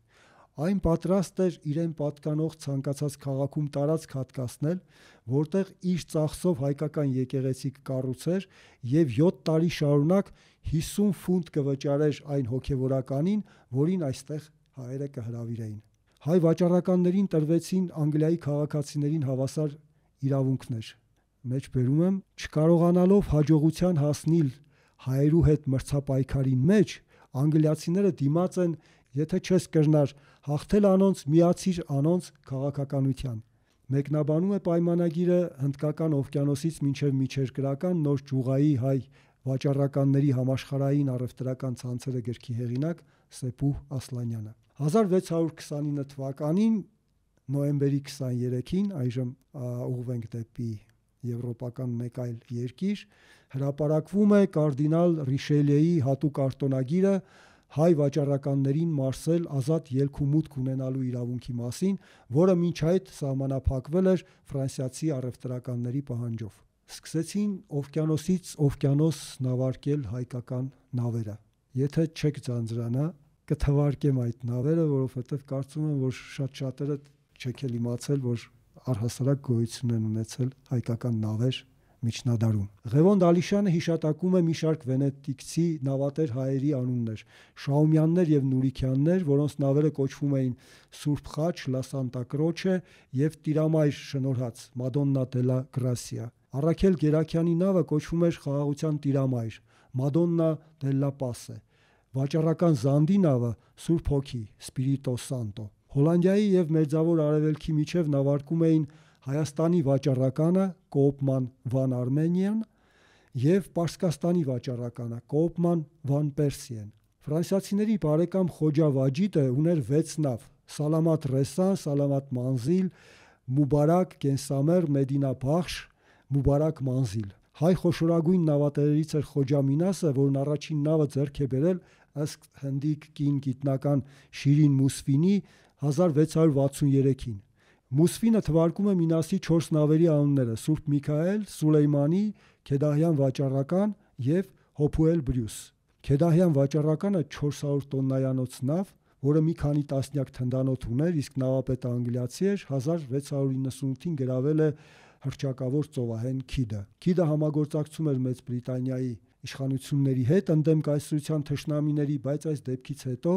Այն պատրաստ էր իրեն պատկանող ցանկացած քաղաքում տարածք հատկացնել, որտեղ իր ծախսով հայկական եկեղեցի կառուցեր եւ 7 տարի շարունակ 50 ֆունտ կվճարեր այն հոգեվորականին, որին այստեղ հայերը կհրավիրեին։ Հայ վաճառականներին տրվեցին Անգլիայի քաղաքացիներին հավասար իրավունքներ մեջ բերում եմ, չկարողանալով հաջողության հասնել հայերու հետ մրցապայքարի մեջ, անգլիացիները դիմաց են, եթե չես կրնար հաղթել անոնց, միացիր անոնց քաղաքականության։ Մեկնաբանում է պայմանագիրը հնդկական օվկիանոսից մինչև միջերկրական նոր ճյուղայի հայ վաճառականների համաշխարհային առևտրական ցանցերը գրքի հեղինակ Սեփու Ասլանյանը 1629 թվականին նոեմբերի 23-ին այժմ ուղվենք դեպի եվրոպական մեկ այլ երկիր, հրապարակվում է կարդինալ Ռիշելիեի հատուկ արտոնագիրը հայ վաճառականներին մարսել ազատ ելք ու մուտք ունենալու իրավունքի մասին, որը մինչ այդ սահմանափակվել էր ֆրանսիացի առևտրականների պահանջով։ Սկսեցին օվկիանոսից օվկիանոս նավարկել հայկական նավերը։ Եթե չեք ձանձրանա, կթվարկեմ այդ նավերը, որովհետև կարծում եմ, որ շատ շատերը չեք էլ իմացել, որ առհասարակ գոյություն են ունեցել հայկական նավեր միջնադարում։ Ղևոն Դալիշյանը հիշատակում է մի շարք վենետիկցի նավատեր հայերի անուններ՝ Շաումյաններ եւ Նուրիքյաններ, որոնց նավերը կոչվում էին Սուրբ Խաչ, Լա Սանտա Կրոչե եւ Տիրամայր շնորհած Մադոննա դելա Գրասիա։ Արաքել Գերակյանի նավը կոչվում էր Խաղաղության Տիրամայր, Մադոննա դելա Պասե։ Վաճառական Զանդի նավը Սուրբ Հոգի, Սպիրիտո Սանտո։ Հոլանդիայի եւ Մերձավոր Արևելքի միջև նավարկում էին Հայաստանի վաճառականը Կոոպման Վան Արմենիան եւ Պարսկաստանի վաճառականը Կոոպման Վան Պերսիեն։ Ֆրանսիացիների բարեկամ Խոջա Վաջիտը ուներ 6 նավ՝ Սալամատ Ռեսան, Սալամատ Մանզիլ, Մուբարակ Կենսամեր, Մեդինա Բախշ, Մուբարակ Մանզիլ։ Հայ խոշորագույն նավատերերից էր Խոջա Մինասը, որն առաջին նավը ձեռք է բերել ըստ հնդիկ կին գիտնական Շիրին Մուսվինի 1663-ին։ Մուսֆինը թվարկում է Մինասի 4 նավերի անունները՝ Սուրբ Միքայել, Սուլեյմանի, Քեդահյան վաճառական եւ Հոփուել Բրյուս։ Քեդահյան վաճառականը 400 տոննայանոց նավ, որը մի քանի տասնյակ թնդանոթ ուներ, իսկ նավապետը անգլիացի էր, 1698-ին գրավել է հրճակավոր ծովահեն Քիդը։ Քիդը համագործակցում էր Մեծ Բրիտանիայի իշխանությունների հետ ընդդեմ կայսրության թշնամիների, բայց այս դեպքից հետո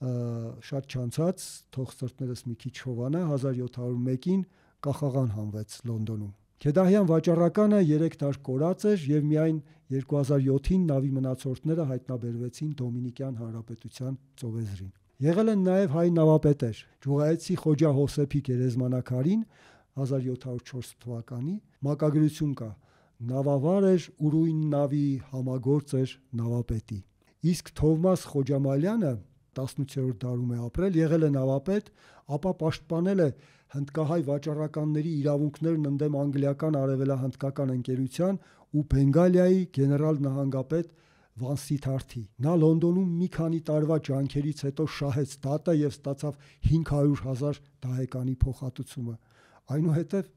շատ չանցած թող սրտներս մի քիչ հովանա 1701-ին կախաղան հանվեց Լոնդոնում։ Քեդահյան վաճառականը 3 դար կորած էր եւ միայն 2007-ին նավի մնացորդները հայտնաբերվեցին Դոմինիկյան Հանրապետության ծովեզրին։ Եղել են նաև հայ նավապետեր։ Ջուղայեցի Խոջա Հոսեփի գերեզմանակարին 1704 թվականի մակագրություն կա նավավար էր ուրույն նավի համագործ էր նավապետի իսկ Թովմաս Խոջամալյանը 18-րդ դարում է ապրել, եղել է նավապետ, ապա պաշտպանել է հնդկահայ վաճառականների իրավունքներն ընդդեմ անգլիական արևելահնդկական ընկերության ու Բենգալիայի գեներալ նահանգապետ Վանսիթարթի։ Նա Լոնդոնում մի քանի տարվա ջանքերից հետո շահեց դատը եւ ստացավ 500.000 դահեկանի փոխհատուցումը։ Այնուհետև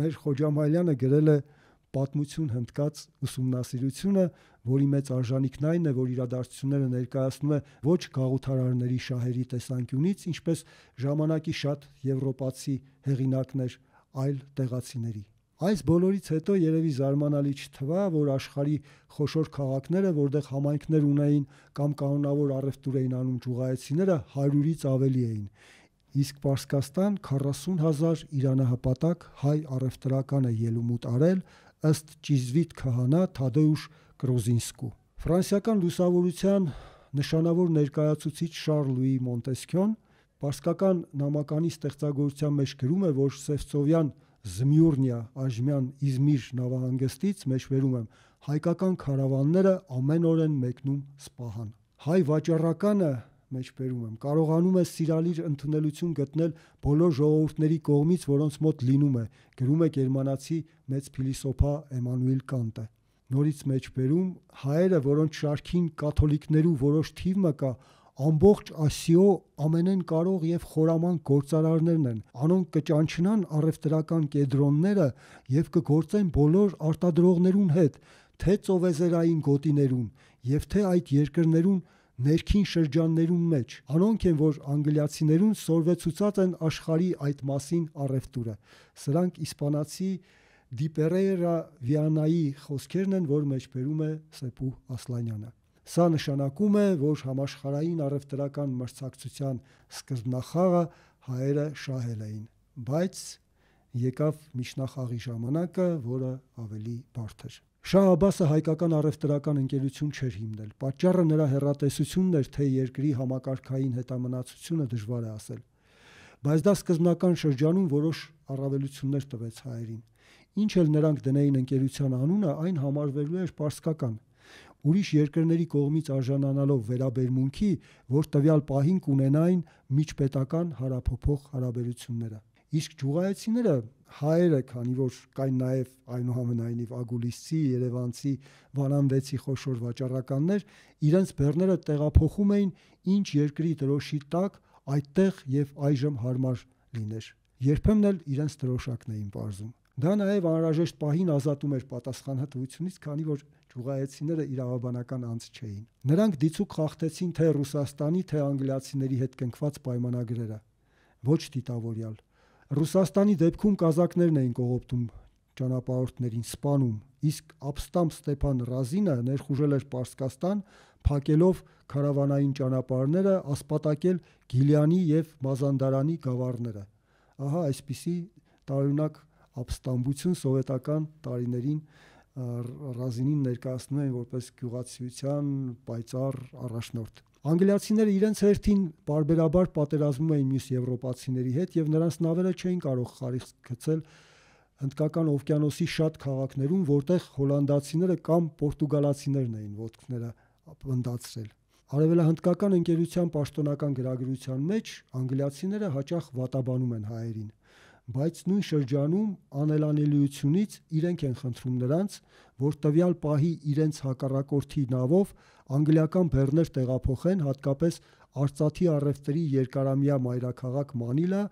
մեր Խոջամալյանը գրել է պատմություն հնդկած ուսումնասիրությունը, որի մեծ արժանիքն այն է, որ իրադարձությունները ներկայացնում է ոչ գաղութարարների շահերի տեսանկյունից, ինչպես ժամանակի շատ եվրոպացի հեղինակներ, այլ տեղացիների։ Այս բոլորից հետո երևի զարմանալի չթվա, որ աշխարի խոշոր քաղաքները, որտեղ համայնքներ ունեին կամ կանոնավոր առևտուր էին անում ճուղայեցիները, 100-ից ավելի էին։ Իսկ Պարսկաստան 40000 իրանահապատակ հայ առևտրական է ելումուտ արել, ըստ ճիզվիտ քահանա Թադեուշ Կրոզինսկու։ Ֆրանսիական լուսավորության նշանավոր ներկայացուցիչ Շարլ Լուի Մոնտեսքյոն Պարսկական նամականի ստեղծագործության մեջ գրում է, որ Սևծովյան Զմյուրնիա Աժմյան Իզմիր նավահանգստից մեջբերում եմ հայկական քարավանները ամեն օր են մեկնում Սպահան։ Հայ վաճառականը մեջբերում եմ. Կարողանում է սիրալիր ընդունելություն գտնել բոլոր ժողովուրդների կողմից, որոնց մոտ լինում է, գրում է գերմանացի մեծ փիլիսոփա Էմանուել Կանտը։ Նորից մեջբերում հայերը, որոնց շարքին կաթոլիկներու որոշ թիվը կա, ամբողջ Ասիո ամենեն կարող եւ խորաման գործարարներն են։ Անոնք կճանչնան առևտրական կեդրոնները եւ կգործեն բոլոր արտադրողներուն հետ, թե ծովեզերային գոտիներուն եւ թե այդ երկրներուն ներքին շրջաններուն մեջ։ Անոնք են, որ անգլիացիներուն սորվեցուցած են աշխարի այդ մասին առևտուրը։ Սրանք իսպանացի Դիպերերա Վիանայի խոսքերն են, որ մեջբերում է Սեպու Ասլանյանը։ Սա նշանակում է, որ համաշխարային առևտրական մրցակցության սկզբնախաղը հայերը շահել էին, բայց եկավ միջնախաղի ժամանակը, որը ավելի բարդ էր։ Շահ Աբասը հայկական առևտրական ընկերություն չէր հիմնել։ Պատճառը նրա հերատեսությունն էր, թե երկրի համակարգային հետամնացությունը դժվար է ասել։ Բայց դա սկզբնական շրջանում որոշ առավելություններ տվեց հայերին։ Ինչ էլ նրանք դնեին ընկերության անունը, այն համարվելու էր պարսկական ուրիշ երկրների կողմից արժանանալով վերաբերմունքի, որ տվյալ պահին կունենային միջպետական հարաբոփող հարաբերությունները։ Իսկ ջուղայեցիները հայերը, քանի որ կային նաև այնուհամենայնիվ ագուլիսցի, երևանցի, վանանդեցի խոշոր վաճառականներ, իրենց բեռները տեղափոխում էին ինչ երկրի դրոշի տակ, այդտեղ եւ այժմ հարմար լիներ։ Երբեմն էլ իրենց դրոշակն էին բարձում։ Դա նաև անհրաժեշտ պահին ազատում էր պատասխանատվությունից, քանի որ ճուղայեցիները իրավաբանական անձ չէին։ Նրանք դիցուկ խախտեցին թե Ռուսաստանի, թե անգլիացիների հետ կնքված պայմանագրերը։ Ոչ դիտավորյալ։ Ռուսաստանի դեպքում կազակներն էին կողոպտում ճանապարհորդներին սպանում, իսկ Ապստամ Ստեփան Ռազինը ներխուժել էր Պարսկաստան, փակելով քարավանային ճանապարհները, ասպատակել Գիլյանի եւ Մազանդարանի գավառները։ Ահա այսպիսի տարօրինակ ապստամբություն սովետական տարիներին Ռազինին ներկայացնում են որպես գյուղացիության պայծառ առաջնորդ։ Անգլիացիները իրենց հերթին բարբերաբար պատերազմում էին մյուս եվրոպացիների հետ եւ նրանց նավերը չէին կարող խարիխ գցել հնդկական օվկիանոսի շատ քաղաքներում, որտեղ հոլանդացիները կամ պորտուգալացիներն էին ոդկները վնդացրել։ Արևելահնդկական ընկերության պաշտոնական գրագրության մեջ անգլիացիները հաճախ վատաբանում են հայերին բայց նույն շրջանում անելանելիությունից իրենք են խնդրում նրանց, որ տվյալ պահի իրենց հակառակորդի նավով անգլիական բեռներ տեղափոխեն հատկապես Արցախի առևտրի երկարամյա մայրաքաղաք Մանիլա,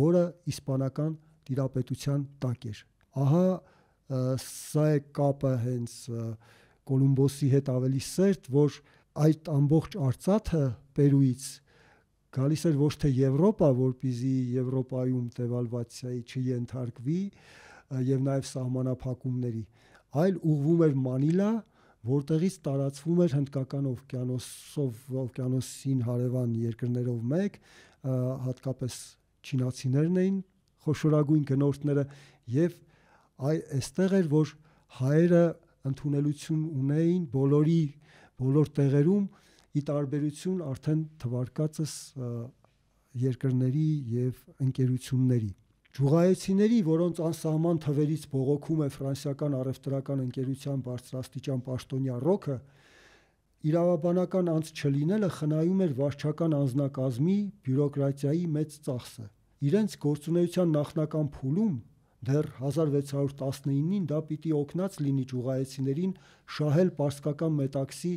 որը իսպանական տիրապետության տակ էր։ Ահա սա է կապը հենց Կոլումբոսի հետ ավելի սերտ, որ այդ ամբողջ Արցախը Պերուից գալիս էր ոչ թե Եվրոպա, որpիզի Եվրոպայում դեվալվացիայի չընթարկվի եւ նաեւ սահմանափակումների, այլ ուղվում էր Մանիլա, որտեղից տարածվում էր հնդկական օվկիանոսով օվկիանոսին հարևան երկրներով մեկ, հատկապես չինացիներն էին խոշորագույն գնորդները եւ այ այստեղ էր որ հայերը ընդունելություն ունեին բոլորի բոլոր տեղերում ի տարբերություն արդեն թվարկածս երկրների եւ ընկերությունների Ջուղայեցիների, որոնց անսահման թվերից բողոքում է ֆրանսիական առևտրական ընկերության բարձրաստիճան պաշտոնյա ռոքը, իրավաբանական անձ չլինելը խնայում էր վարչական անձնակազմի բյուրոկրատիայի մեծ ծախսը։ Իրենց գործունեության նախնական փուլում Դեռ 1619-ին դա պիտի օգնած լինի ճուղայեցիներին շահել պարսկական մետաքսի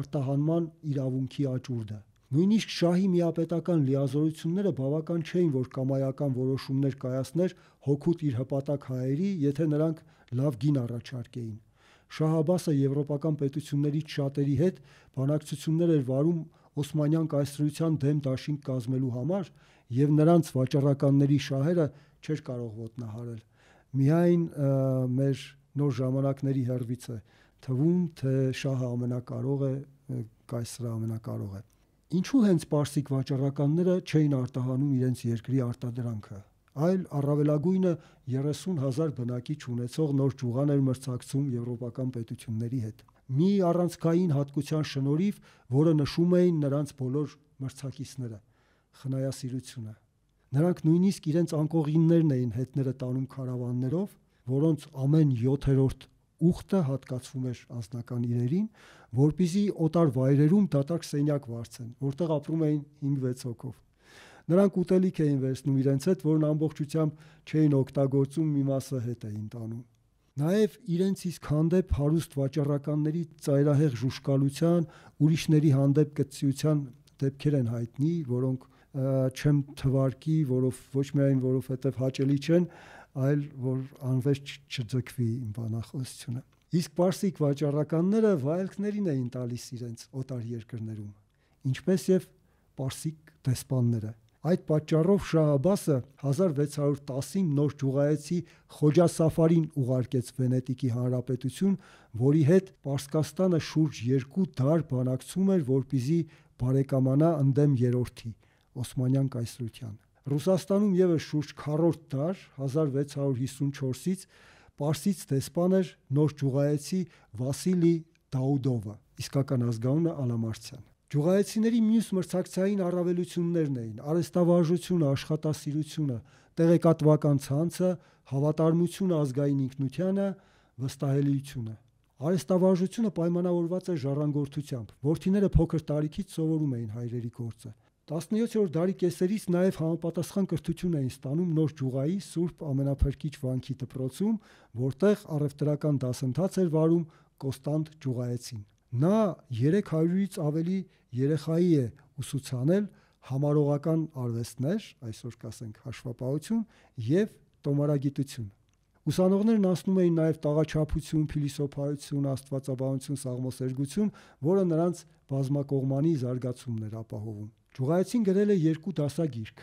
արտահանման իրավունքի աճուրդը։ Նույնիսկ շահի միապետական լիազորությունները բավական չէին, որ կամայական որոշումներ կայացներ հոգուտ իր հպատակ հայերի, եթե նրանք լավ գին առաջարկեին։ Շահ Աբասը եվրոպական պետություններից շատերի հետ բանակցություններ էր վարում Օսմանյան կայսրության դեմ դաշինք կազմելու համար, եւ նրանց վաճառականների շահերը չէր կարող ոտնահարել միայն մեր նոր ժամանակների հերվից է թվում, թե շահը ամենակարող է, կայսրը ամենակարող է։ Ինչու հենց պարսիկ վաճառականները չէին արտահանում իրենց երկրի արտադրանքը, այլ առավելագույնը 30000 բնակիչ ունեցող նոր ճուղան էր մրցակցում եվրոպական պետությունների հետ։ Մի առանցքային հատկության շնորհիվ, որը նշում էին նրանց բոլոր մրցակիցները՝ խնայասիրությունը։ Նրանք նույնիսկ իրենց անկողիններն էին հետները տանում կարավաններով, որոնց ամեն 7-րդ ուխտը հատկացվում էր անձնական իրերին, որpիսի օտար վայրերում դատարկ սենյակ վարձեն, որտեղ ապրում էին 5-6 հոգով։ Նրանք ուտելիք էին վերցնում իրենց հետ, որն ամբողջությամբ չէին օգտագործում, մի մասը հետ էին տանում։ Նաև իրենց իսկ հանդեպ հարուստ վաճառականների ծայրահեղ ժուշկալության, ուրիշների հանդեպ կծիության դեպքեր են հայտնի, որոնք չեմ թվարկի, որով ոչ միայն որովհետև հաճելի չեն, այլ որ անվերջ չձգվի իմ բանախոսությունը։ Իսկ պարսիկ վաճառականները վայելքներին էին տալիս իրենց օտար երկրներում, ինչպես եւ պարսիկ դեսպանները։ Այդ պատճառով Շահ Աբասը 1610-ին նոր ջուղայեցի Խոջա Սաֆարին ուղարկեց Վենետիկի հանրապետություն, որի հետ Պարսկաստանը շուրջ 2 դար բանակցում էր, որպիսի բարեկամանա ընդդեմ երրորդի Օսմանյան կայսրության։ Ռուսաստանում եւս շուրջ 4 դար 1654-ից Պարսից դեսպան էր նոր ջուղայեցի Վասիլի Դաուդովը, իսկական ազգանունը Ալամարցյան։ Ջուղայեցիների մյուս մրցակցային առավելություններն էին արեստավարժությունը, աշխատասիրությունը, տեղեկատվական ցանցը, հավատարմությունը ազգային ինքնությանը, վստահելիությունը։ Արեստավարժությունը պայմանավորված է ժառանգորդությամբ։ Որդիները փոքր տարիքից սովորում էին հայրերի գործը։ 17-րդ դարի կեսերից նաև համապատասխան կրթություն էին ստանում նոր ջուղայի Սուրբ Ամենափրկիչ վանքի դպրոցում, որտեղ առևտրական դասընթաց էր վարում Կոստանտ ջուղայեցին։ Նա 300-ից ավելի երեխայի է ուսուցանել համարողական արվեստներ, այսօր կասենք հաշվապահություն եւ տոմարագիտություն։ Ուսանողներն անցնում էին նաև տաղաչափություն, փիլիսոփայություն, աստվածաբանություն, սաղմոսերգություն, որը նրանց բազմակողմանի զարգացումն էր ապահովում։ Ճուղայեցին գրել է երկու դասագիրք՝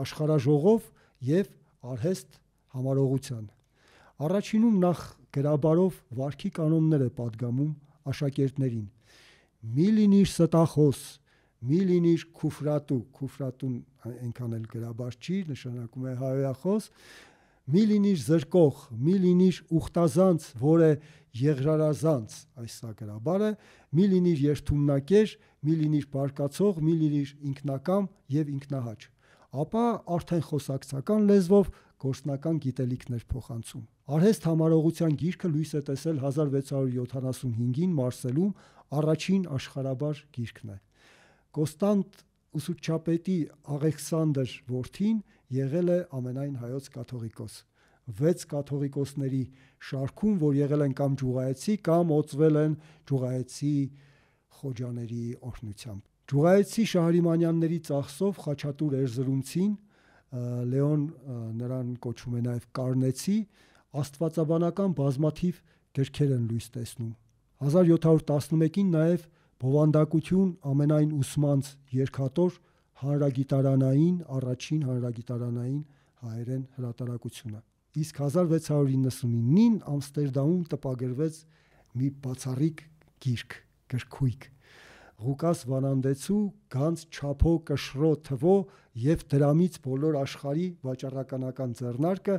աշխարհաժողով եւ արհեստ համարողության։ Առաջինում նախ գրաբարով վարքի կանոններ է падգամում աշակերտներին։ Մի լինիր ստախոս, մի լինիր քուֆրատու, քուֆրատուն այնքան էլ գրաբար չի, նշանակում է հայոյախոս, մի լինիր զրկող, մի լինիր ուխտազանց, որը եղրարազանց, այս սա գրաբարը, մի լինիր երթումնակեր, մի լինիր բարկացող, մի լինիր ինքնակամ եւ ինքնահաճ։ Ապա արդեն խոսակցական լեզվով գործնական գիտելիքներ փոխանցում։ Արհեստ համարողության գիրքը լույս է տեսել 1675-ին Մարսելում առաջին աշխարաբար գիրքն է։ Կոստանտ ուսուցչապետի Աղեքսանդր որդին եղել է ամենայն հայոց կաթողիկոս։ 6 կաթողիկոսների շարքում, որ եղել են կամ ջուղայեցի, կամ օծվել են ջուղայեցի խոջաների օրհնությամբ։ Ջուղայեցի Շահրիմանյանների ծախսով Խաչատուր Էրզրումցին Լեոն նրան կոչում է նաև Կարնեցի, աստվածաբանական բազմաթիվ գրքեր են լույս տեսնում։ 1711-ին նաև բովանդակություն ամենայն ուսմանց երկաթոր հանրագիտարանային առաջին հանրագիտարանային հայերեն հրատարակությունը։ Իսկ 1699-ին Ամստերդամում տպագրվեց մի բացառիկ գիրք, գրքույկ. Ղուկաս Վանանդեցու Գանց Չափո Կշրո թվո եւ դրամից բոլոր աշխարհի վաճառականական ձեռնարկը,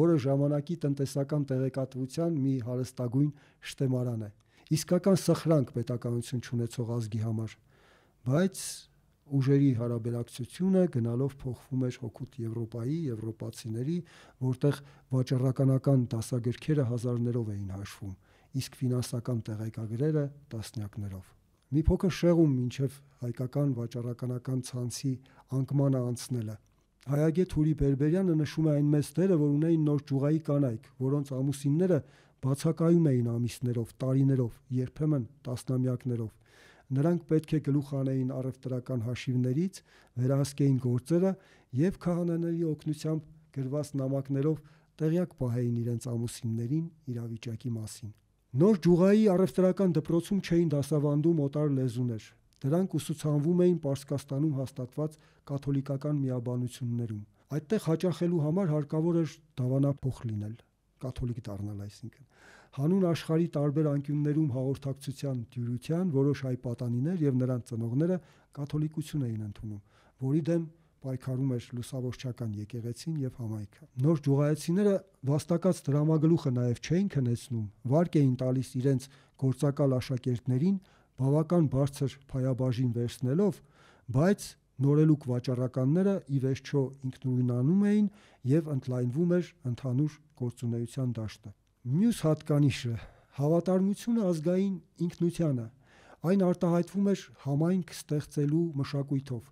որը ժամանակի տնտեսական տեղեկատվության մի հարստագույն շտեմարան է։ Իսկական սխրանք պետականություն ունեցող ազգի համար, բայց ուժերի հարաբերակցությունը գնալով փոխվում էր հոգուտ Եվրոպայի, եվրոպացիների, որտեղ վաճառականական դասագրքերը հազարներով էին հաշվում, իսկ ֆինանսական տեղեկագրերը տասնյակներով։ Մի փոքր շեղում մինչև հայկական վաճառականական ցանցի անկմանը անցնելը։ Հայագետ Հուրի Բերբերյանը նշում է այն մեծ դերը, որ ունեին նոր ջուղայի կանայք, որոնց ամուսինները բացակայում էին ամիսներով, տարիներով, երբեմն տասնամյակներով։ Նրանք պետք է գլուխ անեին առևտրական հաշիվներից, վերահսկեին գործերը եւ քահանաների օգնությամբ գրված նամակներով տեղյակ պահեին իրենց ամուսիններին իրավիճակի մասին։ Նոր ջուղայի առևտրական դպրոցում չէին դասավանդում օտար լեզուներ։ Դրանք ուսուցանվում էին Պարսկաստանում հաստատված կաթոլիկական միաբանություններում։ Այդտեղ հաճախելու համար հարկավոր էր դավանափոխ լինել, կաթոլիկ դառնալ այսինքն։ Հանուն աշխարի տարբեր անկյուններում հաղորդակցության դյուրության որոշ հայ պատանիներ եւ նրանց ծնողները կաթոլիկություն էին ընդունում, որի դեմ պայքարում էր լուսավորչական եկեղեցին եւ համայնքը։ Նոր ջուղայեցիները վաստակած դրամագլուխը նաեւ չէին քնեցնում, վարկ էին տալիս իրենց գործակալ աշակերտներին բավական բարձր փայաբաժին վերցնելով, բայց նորելուկ վաճառականները ի վերջո ինքնուրույնանում էին եւ ընդլայնվում էր ընդհանուր գործունեության դաշտը։ Մյուս հատկանիշը հավատարմությունը ազգային ինքնությանը այն արտահայտվում էր համայնք ստեղծելու մշակույթով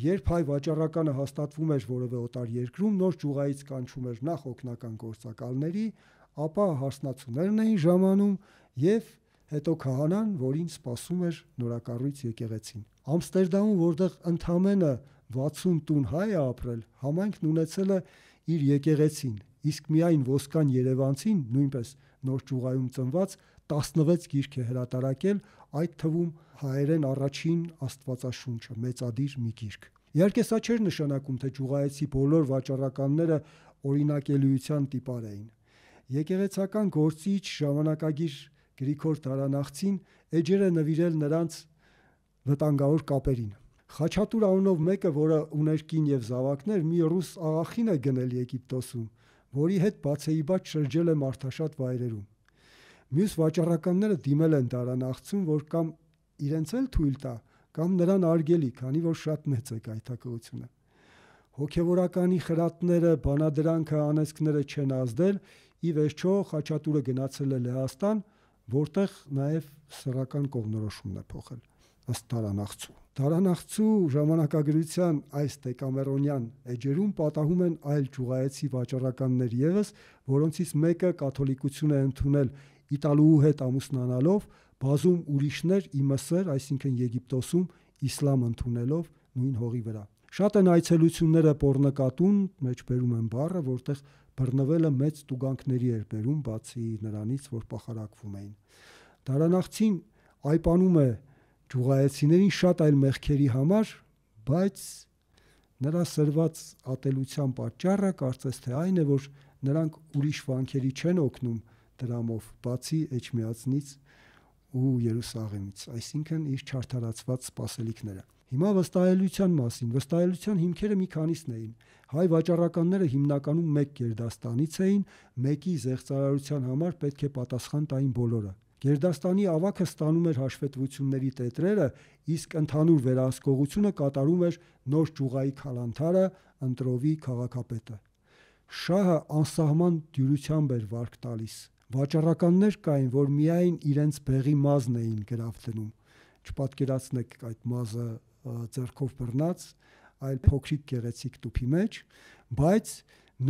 Երբ հայ վաճառականը հաստատվում էր որևէ օտար երկրում, նոր ճյուղայից կանչում էր նախ օկնական գործակալների, ապա հարսնացուներն էին ժամանում եւ հետո քահանան, որին սպասում էր նորակառույց եկեղեցին։ Ամստերդամում, որտեղ ընդամենը 60 տուն հայ է ապրել, համայնքն ունեցել է իր եկեղեցին, իսկ միայն ոսկան Երևանցին, նույնպես նոր ճյուղայում ծնված, 16 գիրք է հրատարակել, այդ թվում հայերեն առաջին Աստվածաշունչը, մեծադիր մի գիրք։ Իհարկե սա չէր նշանակում, թե ճուղայեցի բոլոր վաճառականները օրինակելիության տիպար էին։ Եկեղեցական գործիչ ժամանակագիր Գրիգոր Տարանախցին էջեր է նվիրել նրանց վտանգավոր կապերին։ Խաչատուր անունով մեկը, որը ուներ կին եւ զավակներ, մի ռուս աղախին է գնել Եգիպտոսում, որի հետ բացեի բաց շրջել է մարդաշատ վայրերում։ Մյուս վաճառականները դիմել են Տարանախցուն, որ կամ իրենց էլ թույլ տա, կամ նրան արգելի, քանի որ շատ մեծ է կայթակղությունը։ Հոգևորականի խրատները, բանադրանքը, անեծքները չեն ազդել, ի վերջո Խաչատուրը գնացել է Լեհաստան, որտեղ նաև սեռական կողմնորոշումն է փոխել ըստ Տարանախցու։ Տարանախցու ժամանակագրության այս դեկամերոնյան էջերում պատահում են այլ ճուղայեցի վաճառականներ եւս, որոնցից մեկը կաթոլիկություն է ընդունել Իտալուհու հետ ամուսնանալով, բազում ուրիշներ ի Մսր, այսինքն Եգիպտոսում իսլամ ընդունելով նույն հողի վրա։ Շատ են այցելությունները Պորնկատուն, մեջբերում են բառը, որտեղ բռնվելը մեծ տուգանքների էր բերում, բացի նրանից, որ պախարակվում էին։ Դարանախցին այպանում է ջուղայեցիներին շատ այլ մեղքերի համար, բայց նրա սրված ատելության պատճառը կարծես թե այն է, որ նրանք ուրիշ վանքերի չեն օգնում դրամով, բացի Էջմիածնից ու Երուսաղեմից, այսինքն իր չարթարացված սպասելիքները։ Հիմա վստահելիության մասին։ Վստահելիության հիմքերը մի քանիսն էին։ Հայ վաճառականները հիմնականում մեկ գերդաստանից էին, մեկի զեղծարարության համար պետք է պատասխան տային բոլորը։ Գերդաստանի ավակը ստանում էր հաշվետվությունների տետրերը, իսկ ընդհանուր վերահսկողությունը կատարում էր նոր ճուղայի քալանթարը, ընտրովի քաղաքապետը։ Շահը անսահման դյուրությամբ էր վարկ տալիս վաճառականներ կային, որ միայն իրենց բեղի մազն էին գրավ դնում։ Չպատկերացնեք այդ մազը ձեռքով բռնած, այլ փոքրիկ գեղեցիկ տուփի մեջ, բայց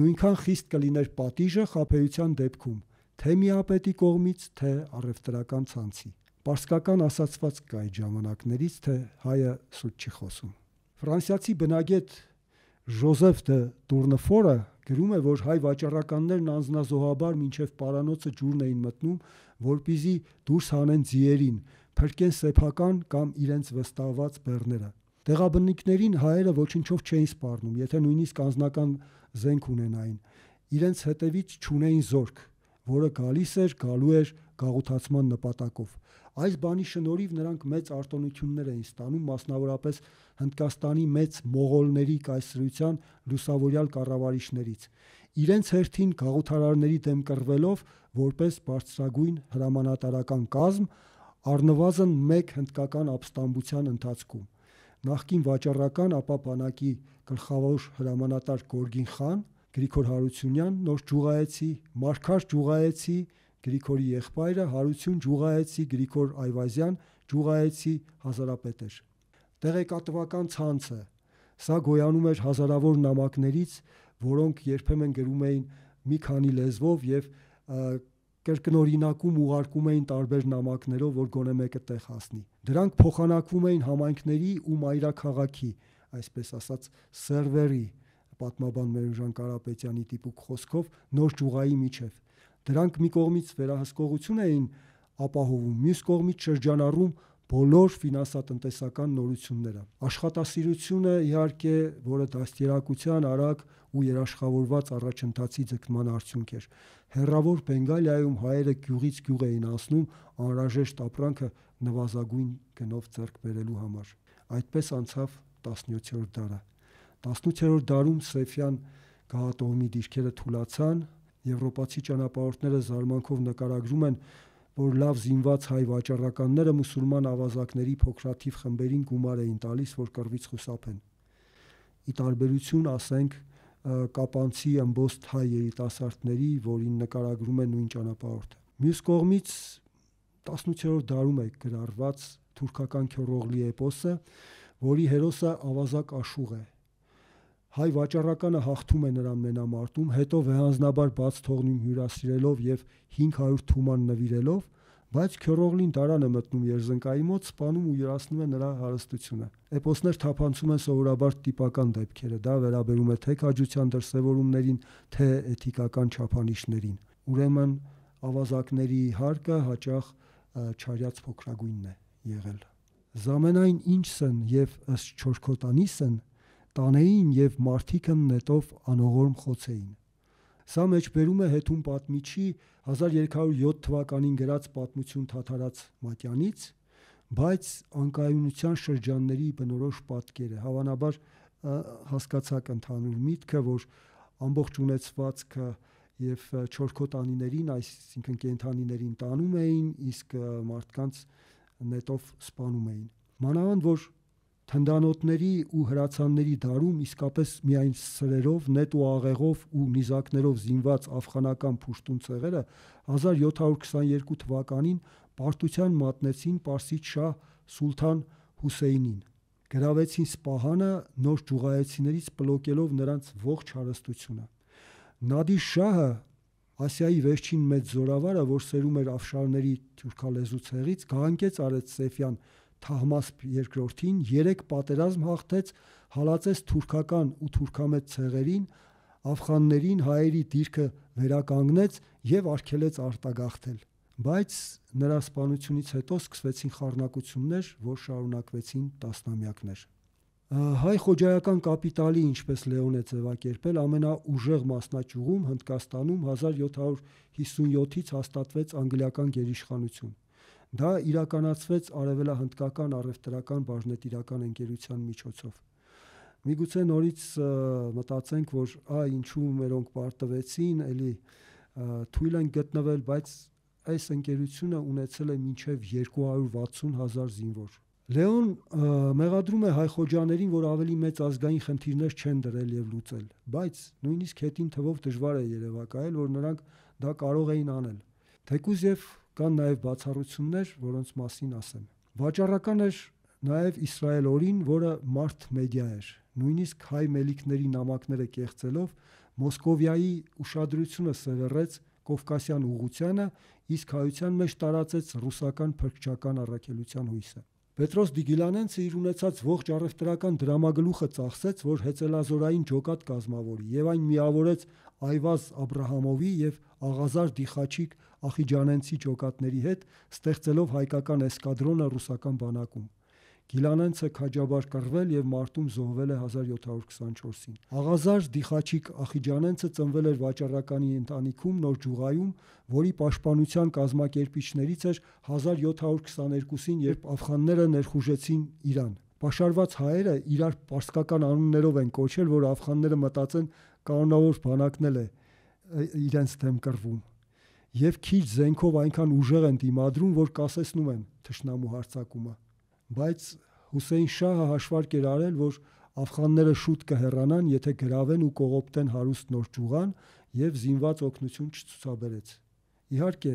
նույնքան խիստ կլիներ պատիժը խափեության դեպքում, թե միապետի կողմից, թե առևտրական ցանցի։ Պարսկական ասացված կա այդ ժամանակներից, թե հայը սուտ չի խոսում։ Ֆրանսիացի բնագետ Ժոզեֆ դե Տուրնեֆորը գրում է, որ հայ վաճառականներն անznազոհաբար մինչև պարանոցը ջուրն էին մտնում, որpիզի դուրս հանեն ձիերին, փրկեն սեփական կամ իրենց վստահված բեռները։ Տեղաբնիկներին հայերը ոչնչով չէին սպառնում, եթե նույնիսկ անznական զենք ունենային։ Իրենց հետևից ճունեին զորք, որը գալիս էր, գալու էր գաղութացման նպատակով։ Այս բանի շնորհիվ նրանք մեծ արտոնություններ էին ստանում, մասնավորապես Հնդկաստանի մեծ մողոլների կայսրության լուսավորյալ կառավարիչներից։ Իրենց հերթին գաղութարարների դեմ կռվելով որպես բարձրագույն հրամանատարական կազմ առնվազն 1 հնդկական ապստամբության ընթացքում նախկին վաճառական ապա բանակի գլխավոր հրամանատար Գորգին խան Գրիգոր Հարությունյան, նոր Ջուղայեցի, Մարկար Ջուղայեցի, Գրիգորի եղբայրը Հարություն Ջուղայեցի, Գրիգոր Այվազյան Ջուղայեցի հազարապետ էր։ Տեղեկատվական ցանցը սա գոյանում էր հազարավոր նամակներից, որոնք երբեմն գրում էին մի քանի լեզվով եւ կրկնօրինակում ուղարկում էին տարբեր նամակներով, որ գոնե մեկը տեղ հասնի։ Դրանք փոխանակվում էին համայնքների ու մայրաքաղաքի, այսպես ասած, սերվերի պատմաբան Մերուժան Կարապետյանի տիպուկ խոսքով նոր ճուղայի միջև։ Դրանք մի կողմից վերահսկողություն էին ապահովում, մյուս կողմից շրջանառում բոլոր ֆինանսատնտեսական նորությունները։ Աշխատասիրությունը իհարկե, որը դաստիարակության արագ ու երաշխավորված առաջընթացի ձգտման արդյունք էր։ Հերրավոր Բենգալիայում հայերը գյուղից գյուղ էին անցնում անհրաժեշտ ապրանքը նվազագույն գնով ձեռք բերելու համար։ Այդպես անցավ 17-րդ դարը։ 18-րդ դարում Սեֆյան գահատոհմի դիրքերը թուլացան, եվրոպացի ճանապարհորդները զարմանքով նկարագրում են, որ լավ զինված հայ վաճառականները մուսուլման ավազակների փոքրաթիվ խմբերին գումար էին տալիս, որ կռվից խուսափեն։ Ի տարբերություն, ասենք, կապանցի ըմբոստ հայ երիտասարդների, որին նկարագրում է նույն ճանապարհորդը։ Մյուս կողմից 18-րդ դարում է գրառված թուրքական քյորողլի էպոսը, որի հերոսը ավազակ աշուղ է։ Հայ վաճառականը հաղթում է նրան մենամարտում, հետո վեհանձնաբար բաց թողնում հյուրասիրելով եւ 500 թուման նվիրելով, բայց Քյորողլին տարան է մտնում Երզնկայի մոտ, սպանում ու յուրացնում է նրա հարստությունը։ Էպոսներ թափանցում են սովորաբար տիպական դեպքերը, դա վերաբերում է թե քաջության դրսևորումներին, թե էթիկական չափանիշներին։ Ուրեմն ավազակների հարկը հաճախ չարյաց փոքրագույնն է եղել։ Զամենայն ինչսն եւ ըստ չորքոտանիսն տանեին եւ մարտիկն նետով անողորմ խոցեին Սա մեջբերում է հետուն պատմիչի 1307 թվականին գրած պատմություն Թաթարած Մատյանից, բայց անկայունության շրջանների բնորոշ պատկերը հավանաբար հասկացակ ընդհանուր միտքը, որ ամբողջ ունեցվածքը եւ չորքոտանիներին, այսինքն կենթանիներին տանում էին, իսկ մարդկանց նետով սպանում էին։ Մանավանդ որ թնդանոթների ու հրացանների դարում իսկապես միայն սրերով, նետ ու աղեղով ու նիզակներով զինված աֆղանական փուշտուն ցեղերը 1722 թվականին պարտության մատնեցին Պարսից շահ Սուլթան Հուսեյնին։ Գրավեցին Սպահանը նոր ջուղայեցիներից պլոկելով նրանց ողջ հարստությունը։ Նադիր շահը Ասիայի վերջին մեծ զորավարը, որ սերում էր աֆշարների թուրքալեզու ցեղից, գահանքեց արեց Սեֆյան Թահմասպ II-ին 3 պատերազմ հաղթեց, հալածեց թուրքական ու թուրքամետ ցեղերին, աֆղաններին հայերի դիրքը վերականգնեց եւ արգելեց արտագաղթել։ Բայց նրա սպանությունից հետո սկսվեցին խառնակություններ, որ շարունակվեցին տասնամյակներ։ Հայ խոջայական կապիտալի, ինչպես Լեոն է ձևակերպել, ամենաուժեղ մասնաճյուղում Հնդկաստանում 1757-ից հաստատվեց անգլիական գերիշխանություն։ Դա իրականացվեց արևելահնդկական առևտրական բաժնետիրական ընկերության միջոցով։ Միգուցե նորից մտածենք, որ ա ինչու մերոնք պարտվեցին, էլի թույլ են գտնվել, բայց այս ընկերությունը ունեցել է մինչև 260.000 զինվոր։ Լեոն մեղադրում է հայ խոջաներին, որ ավելի մեծ ազգային խնդիրներ չեն դրել եւ լուծել, բայց նույնիսկ հետին թվով դժվար է երևակայել, որ նրանք դա կարող էին անել։ Թեկուզ եւ Կան նաև բացառություններ, որոնց մասին ասեմ։ Վաճառական էր նաև Իսրայել օրին, որը մարդ մեդիա էր։ Նույնիսկ հայ մելիքների նամակները կեղծելով Մոսկովիայի ուշադրությունը սևեռեց Կովկասյան ուղությանը, իսկ հայության մեջ տարածեց ռուսական փրկչական առաքելության հույսը։ Պետրոս Դիգիլանենցը իր ունեցած ողջ առևտրական դրամագլուխը ծախսեց, որ հեծելազորային ջոկատ կազմավորի եւ այն միավորեց Այվազ Աբ รา համովի եւ Աղազար Դիխաչիկ Ախիջանենցի ջոկատների հետ, ստեղծելով հայկական էսկադրոնը ռուսական բանակում։ Գիլանենցը քաջաբար կռվել եւ մարտում զոհվել է 1724-ին։ Աղազար Դիխաչիկ Ախիջանենցը ծնվել էր վաճառականի ընտանիքում Նոր Ջուղայում, որի պաշտպանության կազմակերպիչներից էր 1722-ին, երբ աֆղանները ներխուժեցին Իրան։ Պաշարված հայերը իրար պարսկական անուններով են կոչել, որ աֆղանները մտածեն կանոնավոր բանակն է իրենց դեմ կռվում եւ քիչ զենքով այնքան ուժեղ են դիմադրում, որ կասեցնում են թշնամու հարցակումը։ Բայց Հուսեյն Շահը հաշվարկ էր արել, որ աֆղանները շուտ կհեռանան, եթե գրավեն ու կողոպտեն հարուստ նոր ճուղան եւ զինված օգնություն չցուցաբերեց։ Իհարկե,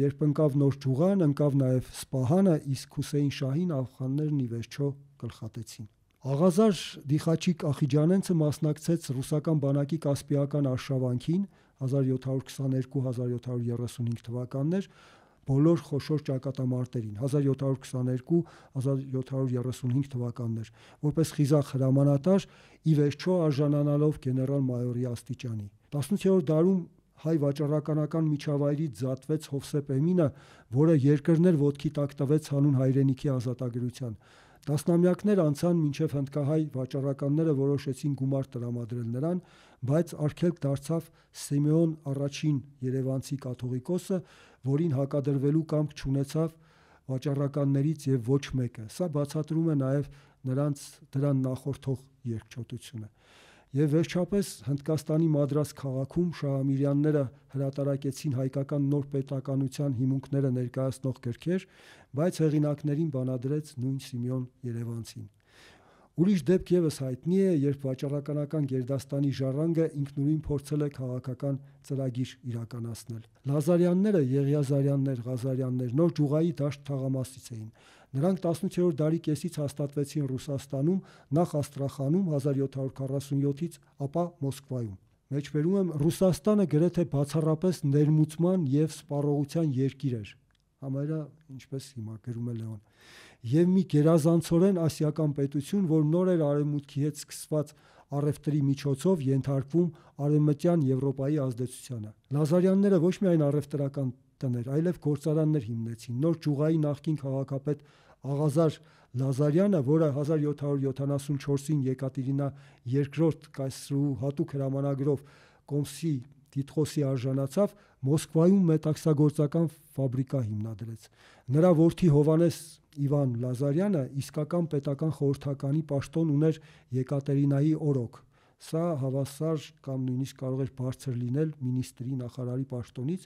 երբ ընկավ նոր ճուղան, ընկավ նաեւ Սպահանը, իսկ Հուսեյն Շահին աֆղաններն ի վերջո գլխատեցին։ Աղազար Դիխաչիկ Ախիջանենցը մասնակցեց ռուսական բանակի Կասպիական արշավանքին 1722-1735 թվականներ բոլոր խոշոր ճակատամարտերին 1722-1735 թվականներ որպես խիզախ հրամանատար ի վերջո արժանանալով գեներալ-մայորի աստիճանի 18-րդ դարում հայ վաճառականական միջավայրից զատվեց Հովսեփ Էմինը, որը երկրներ ոտքի տակ տվեց հանուն հայրենիքի ազատագրության։ Տասնամյակներ անցան մինչև հնդկահայ վաճառականները որոշեցին գումար տրամադրել նրան, բայց արգելք դարձավ Սիմեոն առաջին Երևանցի կաթողիկոսը, որին հակադրվելու կամք չունեցավ վաճառականներից եւ ոչ մեկը։ Սա բացատրում է նաեւ նրանց դրան նախորդող երկչոտությունը։ Եվ վերջապես Հնդկաստանի Մադրաս քաղաքում Շահամիրյանները հրատարակեցին հայկական նոր պետականության հիմունքները ներկայացնող գրքեր, բայց հեղինակներին բանադրեց նույն Սիմեոն Երևանցին։ Ուրիշ դեպք եւս հայտնի է, երբ վաճառականական Գերդաստանի ժառանգը ինքնուրույն փորձել է քաղաքական ծրագիր իրականացնել։ Լազարյանները, Եղիազարյաններ, Ղազարյաններ նոր ջուղայի դաշտ թաղամասից էին։ Նրանք 18-րդ դարի կեսից հաստատվեցին Ռուսաստանում, նախ Աստրախանում 1747-ից, ապա Մոսկվայում։ Մեջբերում եմ Ռուսաստանը գրեթե բացառապես ներմուծման եւ սպառողության երկիր էր։ Համարյա ինչպես հիմա գրում է Լեոն։ Եվ մի գերազանցորեն ասիական պետություն, որ նոր էր արևմուտքի հետ սկսված առևտրի միջոցով ենթարկվում արևմտյան Եվրոպայի ազդեցությանը։ Լազարյանները ոչ միայն առևտրական տներ, այլև գործարաններ հիմնեցին։ Նոր ճուղայի նախկին քաղաքապետ Աղազար Լազարյանը, որը 1774-ին Եկատերինա II կայսրու հատուկ հրամանագրով Կոմսի տիտղոսի արժանացավ, Մոսկվայում մետաքսագործական ֆաբրիկա հիմնադրեց։ Նրա որդի Հովանես Իվան Լազարյանը իսկական պետական խորհրդականի պաշտոն ուներ Եկատերինայի օրոք Սա հավասար կամ նույնիսկ կարող էր բարձր լինել մինիստրի նախարարի պաշտոնից,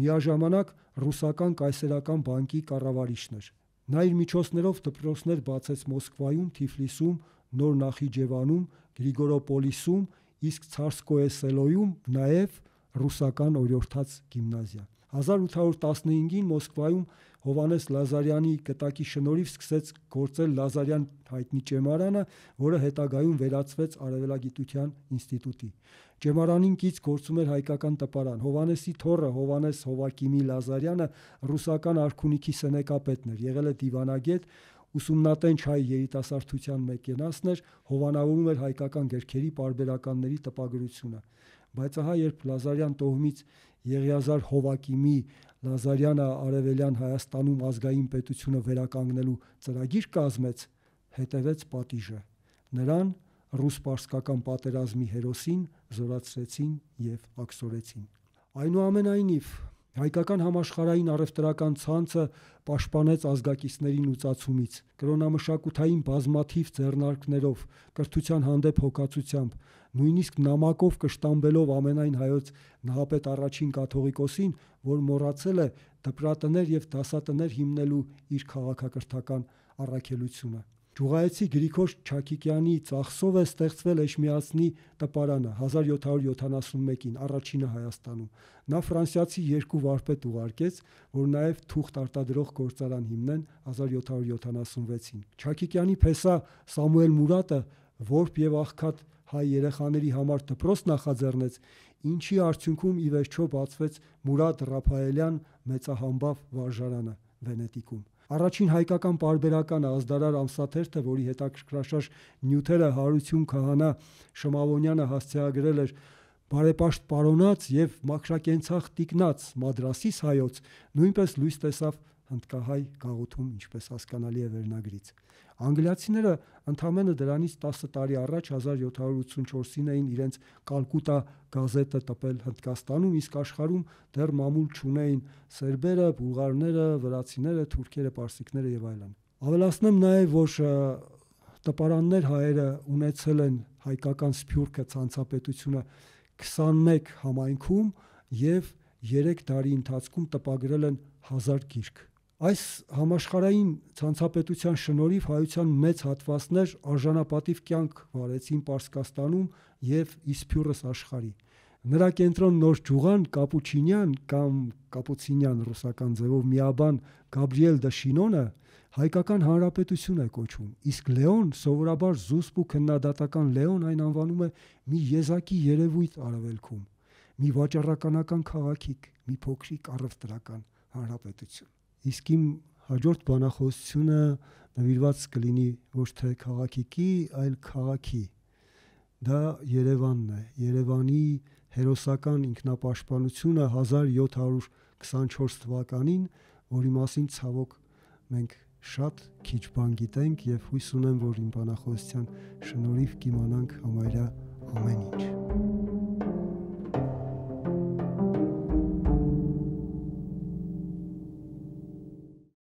միաժամանակ ռուսական կայսերական բանկի կառավարիչն էր։ Նա իր միջոցներով դպրոցներ բացեց Մոսկվայում, Թիֆլիսում, Նոր Նախիջևանում, Գրիգորոպոլիսում, իսկ Ցարսկոե Սելոյում նաև ռուսական օրյորթաց գիմնազիա։ 1815-ին Մոսկվայում Հովանես Լազարյանի կտակի շնորհիվ սկսեց գործել Լազարյան հայտնի ճեմարանը, որը հետագայում վերածվեց Արևելագիտության ինստիտուտի։ Ճեմարանին կից գործում էր հայկական տպարան։ Հովանեսի թոռը Հովանես Հովակիմի Լազարյանը ռուսական արքունիքի սենեկապետն էր, եղել է դիվանագետ, ուսումնատենչ հայ երիտասարդության մեկենասն էր, հովանավորում էր հայկական գրքերի պարբերականների տպագրությունը։ Բայց ահա երբ Լազարյան տոհմից Եղիազար Հովակիմի Լազարյանը Արևելյան Հայաստանում ազգային պետությունը վերականգնելու ծրագիր կազմեց, հետևեց պատիժը։ Նրան ռուս-պարսկական պատերազմի հերոսին զորացրեցին եւ ակսորեցին։ Այնուամենայնիվ Հայկական համաշխարային առևտրական ցանցը պաշտպանեց ազգակիցներին ուծացումից, կրոնամշակութային բազմաթիվ ձեռնարկներով, կրթության հանդեպ հոգացությամբ, նույնիսկ նամակով կշտամբելով ամենայն հայոց նահապետ առաջին կաթողիկոսին, որ մոռացել է դպրատներ եւ դասատներ հիմնելու իր քաղաքակրթական առաքելությունը։ Ջուղայեցի Գրիգոր Չաքիկյանի ծախսով է ստեղծվել Էշմիածնի տպարանը 1771-ին, առաջինը Հայաստանում։ Նա ֆրանսիացի երկու վարպետ ուղարկեց, որ նաև թուղթ արտադրող գործարան հիմնեն 1776-ին։ Չաքիկյանի փեսա Սամուել Մուրատը որբ եւ աղքատ հայ երեխաների համար դպրոց նախաձեռնեց, ինչի արդյունքում ի վերջո բացվեց Մուրադ Ռափայելյան մեծահամբավ վարժարանը Վենետիկում։ Առաջին հայկական պարբերական ազդարար ամսաթերթը, որի հետաքրքրաշարժ նյութերը Հարություն Քահանա Շմավոնյանը հասցեագրել էր բարեպաշտ պարոնած եւ մաքրակենցաղ տիկնած Մադրասիս հայոց, նույնպես լույս տեսավ հնդկահայ գաղութում, ինչպես հասկանալի է վերնագրից։ Անգլիացիները ընդամենը դրանից 10 տարի առաջ 1784-ին էին իրենց Կալկուտա գազետը տպել Հնդկաստանում, իսկ աշխարհում դեռ մամուլ չունեին սերբերը, բուլղարները, վրացիները, թուրքերը, պարսիկները եւ այլն։ Ավելացնեմ նաեւ, որ տպարաններ հայերը ունեցել են հայկական սփյուռքը ցանցապետությունը 21 համայնքում եւ 3 տարի ընթացքում տպագրել են 1000 գիրք Այս համաշխարային ցանցապետության շնորհիվ հայության մեծ հատվածներ արժանապատիվ կյանք վարեցին Պարսկաստանում եւ Իսփյուրս աշխարհի։ Նրա կենտրոն նոր ջուղան Կապուչինյան կամ Կապուցինյան ռուսական ձևով միաբան Գաբրիել դե Շինոնը հայկական հանրապետություն է կոչում, իսկ Լեոն սովորաբար զուսպ ու քննադատական Լեոն այն անվանում է մի եզակի երևույթ արևելքում, մի վաճառականական քաղաքիկ, մի փոքրիկ առևտրական հանրապետություն իսկ իմ հաջորդ բանախոսությունը նվիրված կլինի ոչ թե քաղաքիկի, այլ քաղաքի։ Դա Երևանն է։ Երևանի հերոսական ինքնապաշտպանությունը 1724 թվականին, որի մասին ցավոք մենք շատ քիչ բան գիտենք եւ հույս ունեմ, որ իմ բանախոսության շնորհիվ կիմանանք համարյա ամեն ինչ։